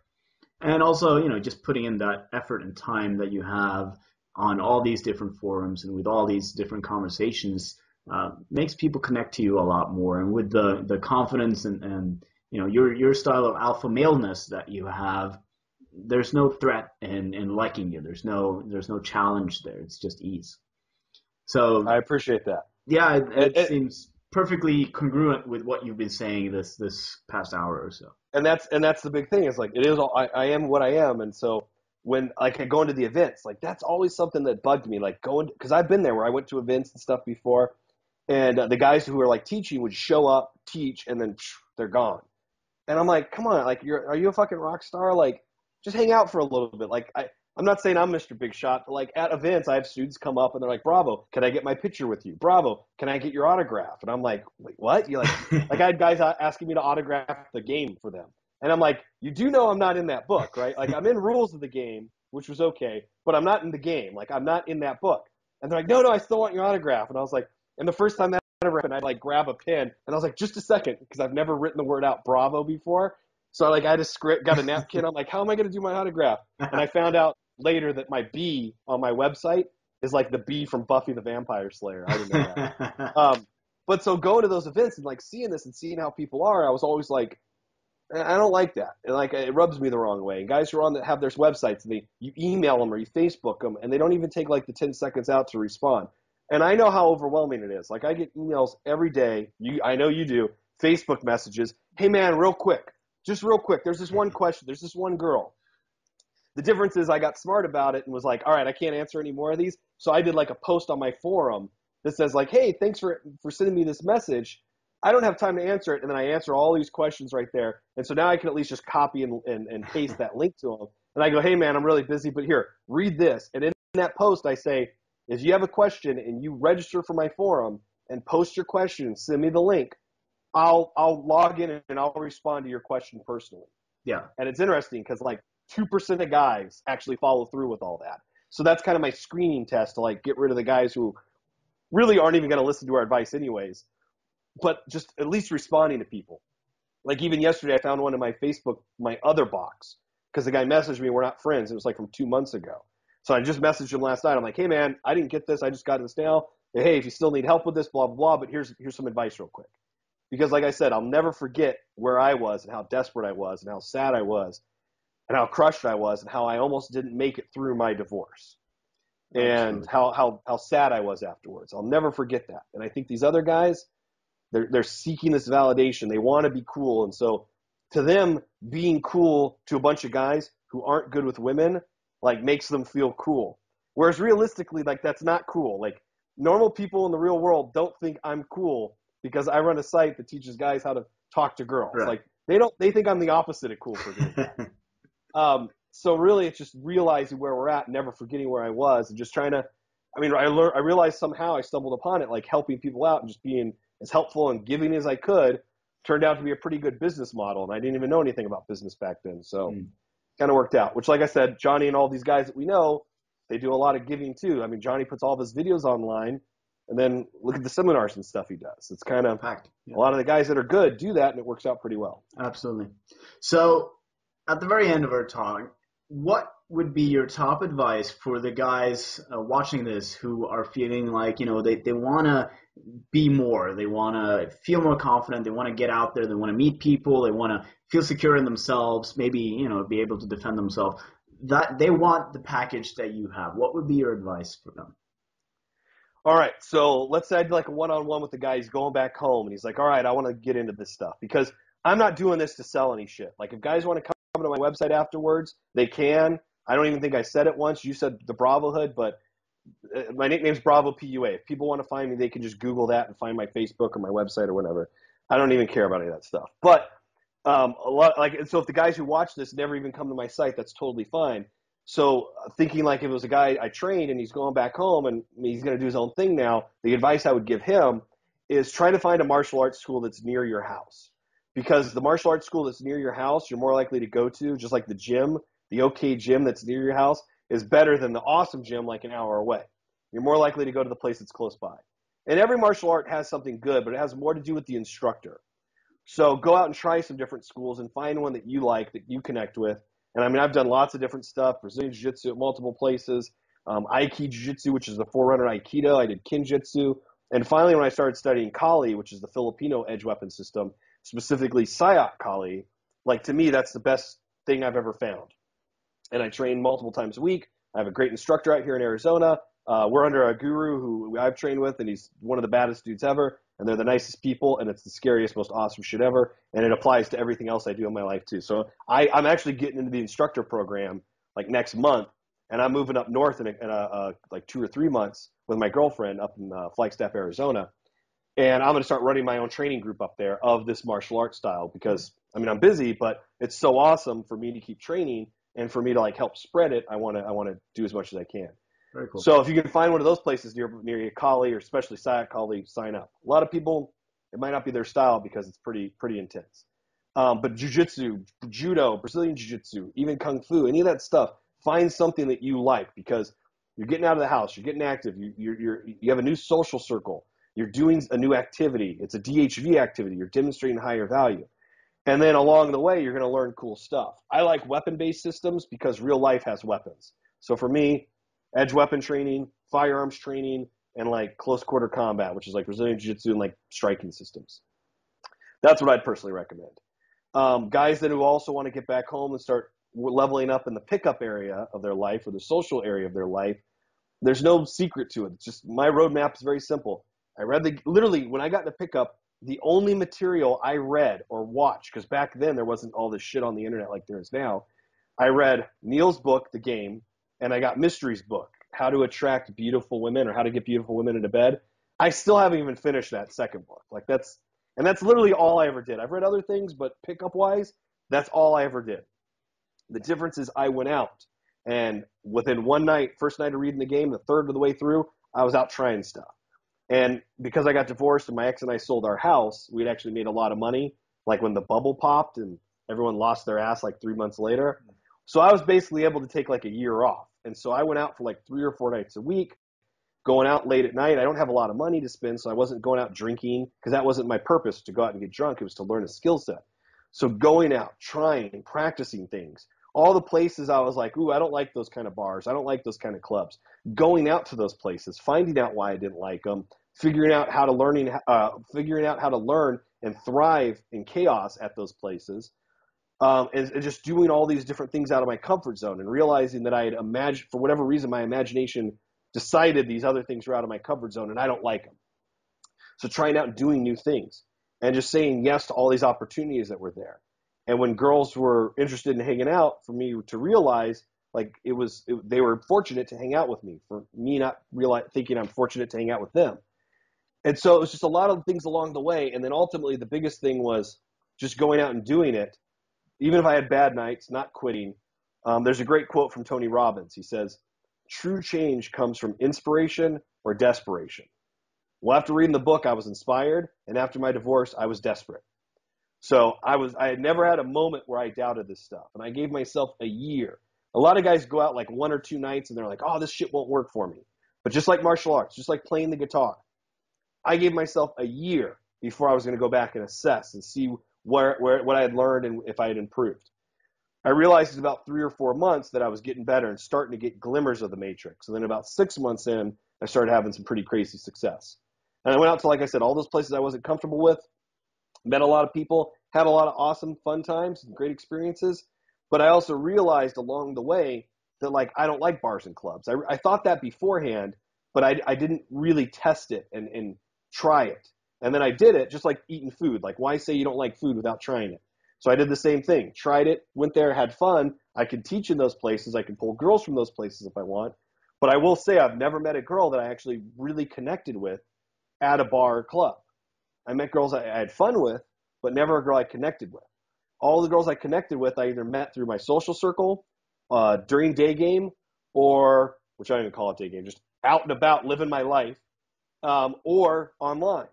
And also, you know, just putting in that effort and time that you have on all these different forums and with all these different conversations uh, makes people connect to you a lot more. And with the the confidence and, and you know your your style of alpha maleness that you have, there's no threat in in liking you. There's no there's no challenge there. It's just ease. So I appreciate that. Yeah, it, it, it seems perfectly congruent with what you've been saying this this past hour or so. And that's and that's the big thing. Is like it is. All, I, I am what I am, and so when like I go into the events, like that's always something that bugged me. Like going because I've been there where I went to events and stuff before, and uh, the guys who were like teaching would show up, teach, and then psh, they're gone. And I'm like, come on, like you're are you a fucking rock star? Like just hang out for a little bit. Like I I'm not saying I'm Mr. Big Shot, but like at events, I have students come up and they're like, "Bravo, can I get my picture with you? Bravo, can I get your autograph?" And I'm like, "Wait, what?" You like, like I had guys asking me to autograph the game for them, and I'm like, "You do know I'm not in that book, right? Like I'm in rules of the game, which was okay, but I'm not in the game. Like I'm not in that book." And they're like, "No, no, I still want your autograph." And I was like, and the first time that ever happened, I'd like grab a pen, and I was like, "Just a second, because I've never written the word out Bravo before." So I like I just script, got a napkin. I'm like, how am I going to do my autograph? And I found out later that my B on my website is like the B from Buffy the Vampire Slayer. I didn't know that. um, but so going to those events and like seeing this and seeing how people are, I was always like, I don't like that. And like it rubs me the wrong way. And guys who are on that have their websites and they you email them or you Facebook them and they don't even take like the 10 seconds out to respond. And I know how overwhelming it is. Like I get emails every day. You I know you do. Facebook messages. Hey man, real quick. Just real quick. There's this one mm-hmm. question. There's this one girl. The difference is I got smart about it and was like, all right, I can't answer any more of these. So I did like a post on my forum that says like, hey, thanks for for sending me this message. I don't have time to answer it, and then I answer all these questions right there. And so now I can at least just copy and, and, and paste that link to them. And I go, hey man, I'm really busy, but here, read this. And in that post, I say, if you have a question and you register for my forum and post your question, send me the link. I'll I'll log in and I'll respond to your question personally. Yeah. And it's interesting because like 2% of guys actually follow through with all that. So that's kind of my screening test to like get rid of the guys who really aren't even going to listen to our advice anyways, but just at least responding to people. Like even yesterday, I found one in my Facebook, my other box, because the guy messaged me, we're not friends. It was like from two months ago. So I just messaged him last night. I'm like, hey man, I didn't get this. I just got this now. Hey, if you still need help with this, blah, blah, blah, but here's, here's some advice real quick. Because like I said, I'll never forget where I was and how desperate I was and how sad I was and how crushed I was and how I almost didn't make it through my divorce and how, how, how sad I was afterwards. I'll never forget that. And I think these other guys, they're, they're seeking this validation. They want to be cool. And so to them, being cool to a bunch of guys who aren't good with women, like makes them feel cool. Whereas realistically, like that's not cool. Like normal people in the real world don't think I'm cool because I run a site that teaches guys how to talk to girls. Right. Like they don't, they think I'm the opposite of cool for doing Um, so really, it's just realizing where we're at, never forgetting where I was, and just trying to. I mean, I learned. I realized somehow I stumbled upon it, like helping people out and just being as helpful and giving as I could. Turned out to be a pretty good business model, and I didn't even know anything about business back then. So, mm. Kind of worked out. Which, like I said, Johnny and all these guys that we know, they do a lot of giving too. I mean, Johnny puts all of his videos online, and then look at the seminars and stuff he does. It's kind of. Yeah. a lot of the guys that are good do that, and it works out pretty well. Absolutely. So, at the very end of our talk, what would be your top advice for the guys uh, watching this who are feeling like, you know, they, they want to be more, they want to feel more confident, they want to get out there, they want to meet people, they want to feel secure in themselves, maybe, you know, be able to defend themselves. That they want the package that you have. What would be your advice for them? All right, so let's say I did like a one-on-one with the guy. He's going back home, and he's like, "All right, I want to get into this stuff because I'm not doing this to sell any shit. Like, if guys want to come to my website afterwards, they can. I don't even think I said it once. You said the Bravohood, but uh, my nickname's Bravo PUA. If people want to find me, they can just Google that and find my Facebook or my website or whatever. I don't even care about any of that stuff. But um, a lot like so, if the guys who watch this never even come to my site, that's totally fine. So uh, thinking like if it was a guy I trained and he's going back home and he's going to do his own thing now, the advice I would give him is try to find a martial arts school that's near your house. Because the martial arts school that's near your house, you're more likely to go to, just like the gym, the OK gym that's near your house is better than the awesome gym like an hour away. You're more likely to go to the place that's close by. And every martial art has something good, but it has more to do with the instructor. So go out and try some different schools and find one that you like, that you connect with, and I mean, I've done lots of different stuff, Brazilian Jiu Jitsu at multiple places, um, Aiki Jiu Jitsu, which is the forerunner Aikido. I did Kinjitsu. And finally, when I started studying Kali, which is the Filipino edge weapon system, specifically Silat Kali, like to me, that's the best thing I've ever found. And I train multiple times a week. I have a great instructor out here in Arizona. Uh, we're under a guru who I've trained with, and he's one of the baddest dudes ever. And they're the nicest people, and it's the scariest, most awesome shit ever. And it applies to everything else I do in my life too. So I, I'm actually getting into the instructor program like next month, and I'm moving up north in, a, in a, uh, like two or three months with my girlfriend up in uh, Flagstaff, Arizona. And I'm going to start running my own training group up there of this martial arts style because I mean I'm busy, but it's so awesome for me to keep training and for me to like help spread it. I want to I want to do as much as I can. Cool. So if you can find one of those places near near your or especially Kali, sign up. A lot of people, it might not be their style because it's pretty pretty intense. Um, but jujitsu, judo, Brazilian jiu-jitsu, even kung fu, any of that stuff, find something that you like because you're getting out of the house, you're getting active, you you're, you're you have a new social circle, you're doing a new activity. It's a DHV activity. You're demonstrating higher value. And then along the way, you're going to learn cool stuff. I like weapon-based systems because real life has weapons. So for me, edge weapon training, firearms training, and like close quarter combat, which is like Brazilian Jiu-Jitsu and like striking systems. That's what I'd personally recommend. Um, guys that who also want to get back home and start leveling up in the pickup area of their life or the social area of their life, there's no secret to it. It's just my roadmap is very simple. I read the literally when I got into pickup, the only material I read or watched, because back then there wasn't all this shit on the internet like there is now. I read Neil's book, The Game, and I got Mystery's book, How to Attract Beautiful Women or How to Get Beautiful Women into Bed. I still haven't even finished that second book. Like that's and that's literally all I ever did. I've read other things, but pickup wise, that's all I ever did. The difference is I went out and within one night, first night of reading the game, the third of the way through, I was out trying stuff. And because I got divorced and my ex and I sold our house, we'd actually made a lot of money. Like when the bubble popped and everyone lost their ass like three months later. Mm-hmm. So I was basically able to take like a year off. And so I went out for like three or four nights a week, going out late at night. I don't have a lot of money to spend, so I wasn't going out drinking because that wasn't my purpose to go out and get drunk. It was to learn a skill set. So going out, trying, practicing things. All the places I was like, ooh, I don't like those kind of bars. I don't like those kind of clubs. Going out to those places, finding out why I didn't like them, figuring out how to learning, uh, figuring out how to learn and thrive in chaos at those places, um, and, and, just doing all these different things out of my comfort zone and realizing that I had imagined, for whatever reason, my imagination decided these other things were out of my comfort zone and I don't like them. So trying out and doing new things and just saying yes to all these opportunities that were there. And when girls were interested in hanging out, for me to realize like it was, it, they were fortunate to hang out with me. For me not realize, thinking I'm fortunate to hang out with them. And so it was just a lot of things along the way. And then ultimately, the biggest thing was just going out and doing it even if I had bad nights, not quitting. Um, there's a great quote from Tony Robbins. He says, True change comes from inspiration or desperation. Well, after reading the book, I was inspired, and after my divorce, I was desperate. So I was I had never had a moment where I doubted this stuff, and I gave myself a year. A lot of guys go out like one or two nights and they're like, oh, this shit won't work for me. But just like martial arts, just like playing the guitar, I gave myself a year before I was going to go back and assess and see where, where what I had learned and if I had improved. I realized in about three or four months that I was getting better and starting to get glimmers of the matrix. And then about six months in, I started having some pretty crazy success. And I went out to, like I said, all those places I wasn't comfortable with, met a lot of people, had a lot of awesome, fun times and great experiences. But I also realized along the way that, like, I don't like bars and clubs. I, I thought that beforehand, but I, I didn't really test it and, and try it. And then I did it just like eating food. Like, why say you don't like food without trying it? So I did the same thing. Tried it, went there, had fun. I can teach in those places. I can pull girls from those places if I want. But I will say I've never met a girl that I actually really connected with at a bar or club. I met girls I had fun with, but never a girl I connected with. All the girls I connected with, I either met through my social circle, uh, during day game, or which I don't even call it day game, just out and about living my life, um, or online.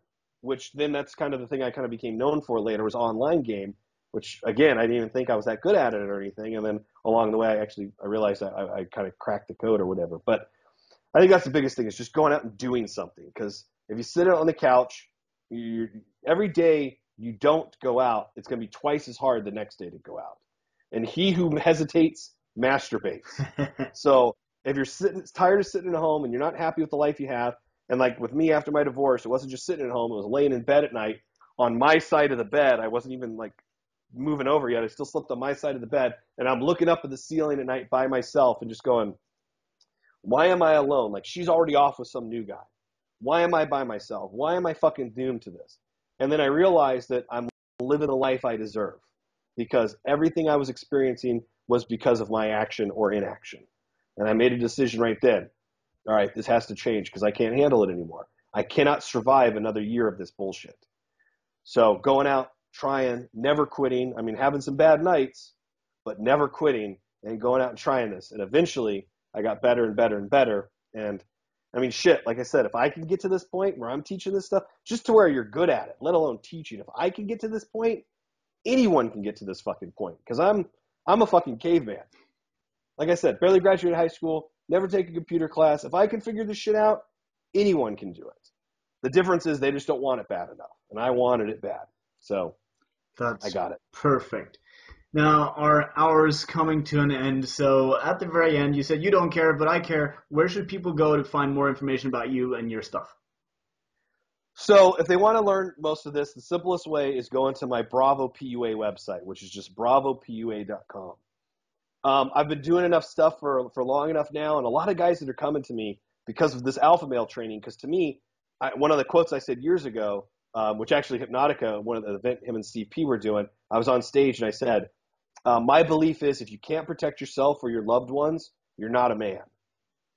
Which then that's kind of the thing I kind of became known for later was online game, which again I didn't even think I was that good at it or anything. And then along the way, I actually I realized I, I kind of cracked the code or whatever. But I think that's the biggest thing is just going out and doing something because if you sit on the couch, you, every day you don't go out, it's going to be twice as hard the next day to go out. And he who hesitates masturbates. so if you're sitting, tired of sitting at home and you're not happy with the life you have, and like with me after my divorce, it wasn't just sitting at home; it was laying in bed at night on my side of the bed. I wasn't even like moving over yet. I still slept on my side of the bed, and I'm looking up at the ceiling at night by myself and just going, "Why am I alone? Like she's already off with some new guy." Why am I by myself? Why am I fucking doomed to this? And then I realized that I'm living the life I deserve because everything I was experiencing was because of my action or inaction. And I made a decision right then. All right, this has to change because I can't handle it anymore. I cannot survive another year of this bullshit. So going out, trying, never quitting. I mean, having some bad nights, but never quitting and going out and trying this. And eventually I got better and better and better. And I mean, shit, like I said, if I can get to this point where I'm teaching this stuff, just to where you're good at it, let alone teaching, if I can get to this point, anyone can get to this fucking point. Because I'm, I'm a fucking caveman. Like I said, barely graduated high school, never take a computer class. If I can figure this shit out, anyone can do it. The difference is they just don't want it bad enough. And I wanted it bad. So That's I got it. Perfect. Now, our hour's coming to an end, so at the very end, you said you don't care, but I care. Where should people go to find more information about you and your stuff? So, if they want to learn most of this, the simplest way is go into my Bravo PUA website, which is just bravopua.com. Um, I've been doing enough stuff for for long enough now, and a lot of guys that are coming to me because of this alpha male training. Because to me, I, one of the quotes I said years ago, um, which actually Hypnotica, one of the event him and Steve P were doing, I was on stage and I said, uh, my belief is if you can't protect yourself or your loved ones, you're not a man.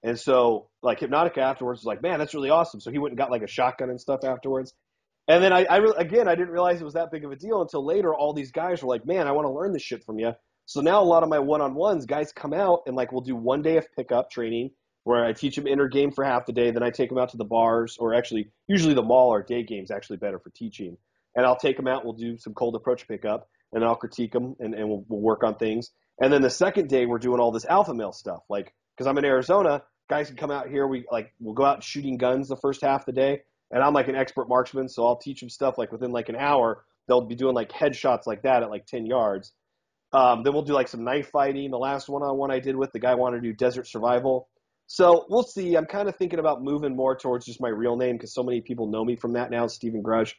And so, like Hypnotica afterwards was like, man, that's really awesome. So he went and got like a shotgun and stuff afterwards. And then I, I re- again, I didn't realize it was that big of a deal until later. All these guys were like, man, I want to learn this shit from you. So now a lot of my one-on-ones, guys come out and like we'll do one day of pickup training where I teach them inner game for half the day. Then I take them out to the bars or actually usually the mall or day games actually better for teaching. And I'll take them out. We'll do some cold approach pickup and I'll critique them and, and we'll, we'll work on things. And then the second day, we're doing all this alpha male stuff. Like, because I'm in Arizona, guys can come out here. We like we'll go out shooting guns the first half of the day, and I'm like an expert marksman, so I'll teach them stuff. Like within like an hour, they'll be doing like headshots like that at like 10 yards. Um, then we'll do like some knife fighting. The last one-on-one I did with the guy wanted to do desert survival. So we'll see. I'm kind of thinking about moving more towards just my real name because so many people know me from that now, Stephen Grosch.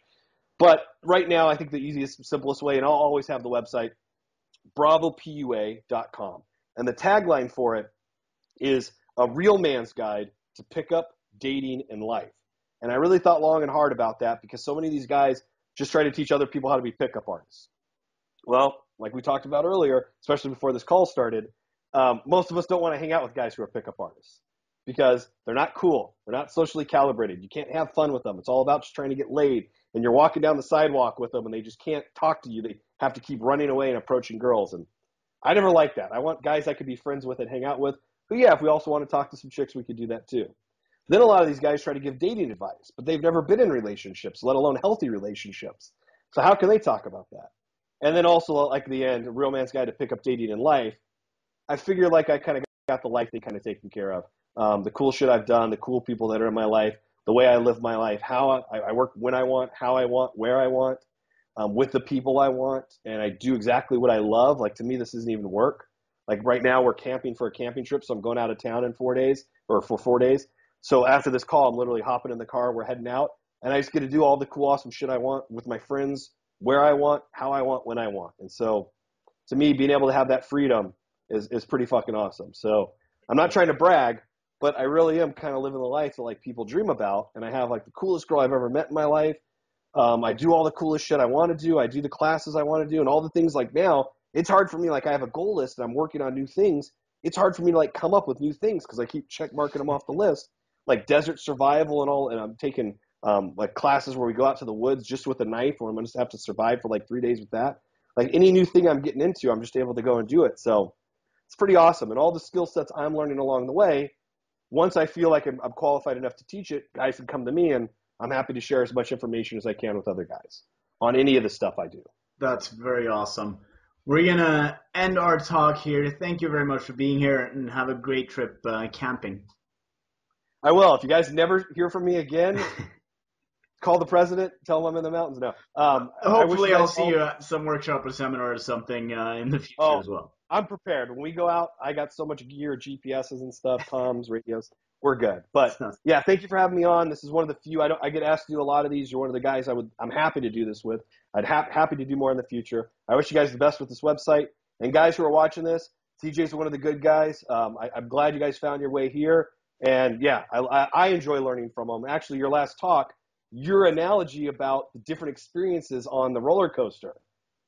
But right now, I think the easiest, simplest way, and I'll always have the website, bravopua.com. And the tagline for it is a real man's guide to pick up, dating, and life. And I really thought long and hard about that because so many of these guys just try to teach other people how to be pickup artists. Well, like we talked about earlier, especially before this call started, um, most of us don't want to hang out with guys who are pickup artists because they're not cool. They're not socially calibrated. You can't have fun with them. It's all about just trying to get laid and you're walking down the sidewalk with them and they just can't talk to you. They have to keep running away and approaching girls. And I never like that. I want guys I could be friends with and hang out with. But yeah, if we also want to talk to some chicks, we could do that too. Then a lot of these guys try to give dating advice, but they've never been in relationships, let alone healthy relationships. So how can they talk about that? And then also, like the end, a real man's guide to pick up dating in life. I figure like I kind of got the life thing kind of taken care of. Um, the cool shit I've done, the cool people that are in my life, the way I live my life, how I, I work when I want, how I want, where I want, um, with the people I want, and I do exactly what I love. Like to me, this isn't even work. Like right now, we're camping for a camping trip, so I'm going out of town in four days or for four days. So after this call, I'm literally hopping in the car, we're heading out, and I just get to do all the cool, awesome shit I want with my friends, where I want, how I want, when I want. And so, to me, being able to have that freedom is is pretty fucking awesome. So I'm not trying to brag, but I really am kind of living the life that like people dream about, and I have like the coolest girl I've ever met in my life. Um, I do all the coolest shit I want to do. I do the classes I want to do, and all the things like now. It's hard for me. Like I have a goal list, and I'm working on new things. It's hard for me to like come up with new things because I keep check marking them off the list, like desert survival and all. And I'm taking um, like classes where we go out to the woods just with a knife, or I'm gonna just have to survive for like three days with that. Like any new thing I'm getting into, I'm just able to go and do it. So it's pretty awesome. And all the skill sets I'm learning along the way, once I feel like I'm, I'm qualified enough to teach it, guys can come to me and I'm happy to share as much information as I can with other guys on any of the stuff I do. That's very awesome. We're going to end our talk here. Thank you very much for being here and have a great trip uh, camping. I will. If you guys never hear from me again, call the president, tell him I'm in the mountains. No. Um, Hopefully, I'll see you at some workshop or seminar or something uh, in the future oh, as well. I'm prepared. When we go out, I got so much gear, GPSs and stuff, comms, radios. We're good. But yeah, thank you for having me on. This is one of the few I don't. I get asked to do a lot of these. You're one of the guys I would. I'm happy to do this with. I'd ha- happy to do more in the future. I wish you guys the best with this website. And guys who are watching this, TJ's one of the good guys. Um, I, am glad you guys found your way here. And yeah, I, I enjoy learning from them. Actually, your last talk, your analogy about the different experiences on the roller coaster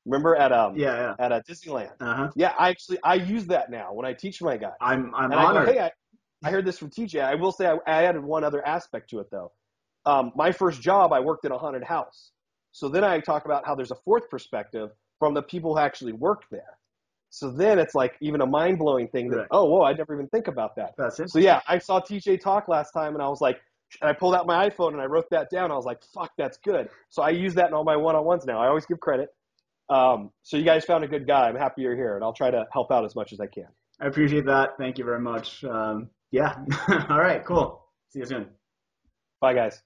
Remember at um yeah, yeah. at uh, Disneyland. Uh-huh. Yeah, I actually I use that now when I teach my guys. I'm I'm and honored. I go, hey, I, I heard this from TJ. I will say I, I added one other aspect to it though. Um, my first job, I worked in a haunted house. So then I talk about how there's a fourth perspective from the people who actually worked there. So then it's like even a mind blowing thing that right. oh whoa I never even think about that. That's it. So yeah, I saw TJ talk last time and I was like, and I pulled out my iPhone and I wrote that down. I was like, fuck, that's good. So I use that in all my one on ones now. I always give credit. Um, so you guys found a good guy. I'm happy you're here, and I'll try to help out as much as I can. I appreciate that. Thank you very much. Um, yeah. All right. Cool. See you soon. Bye, guys.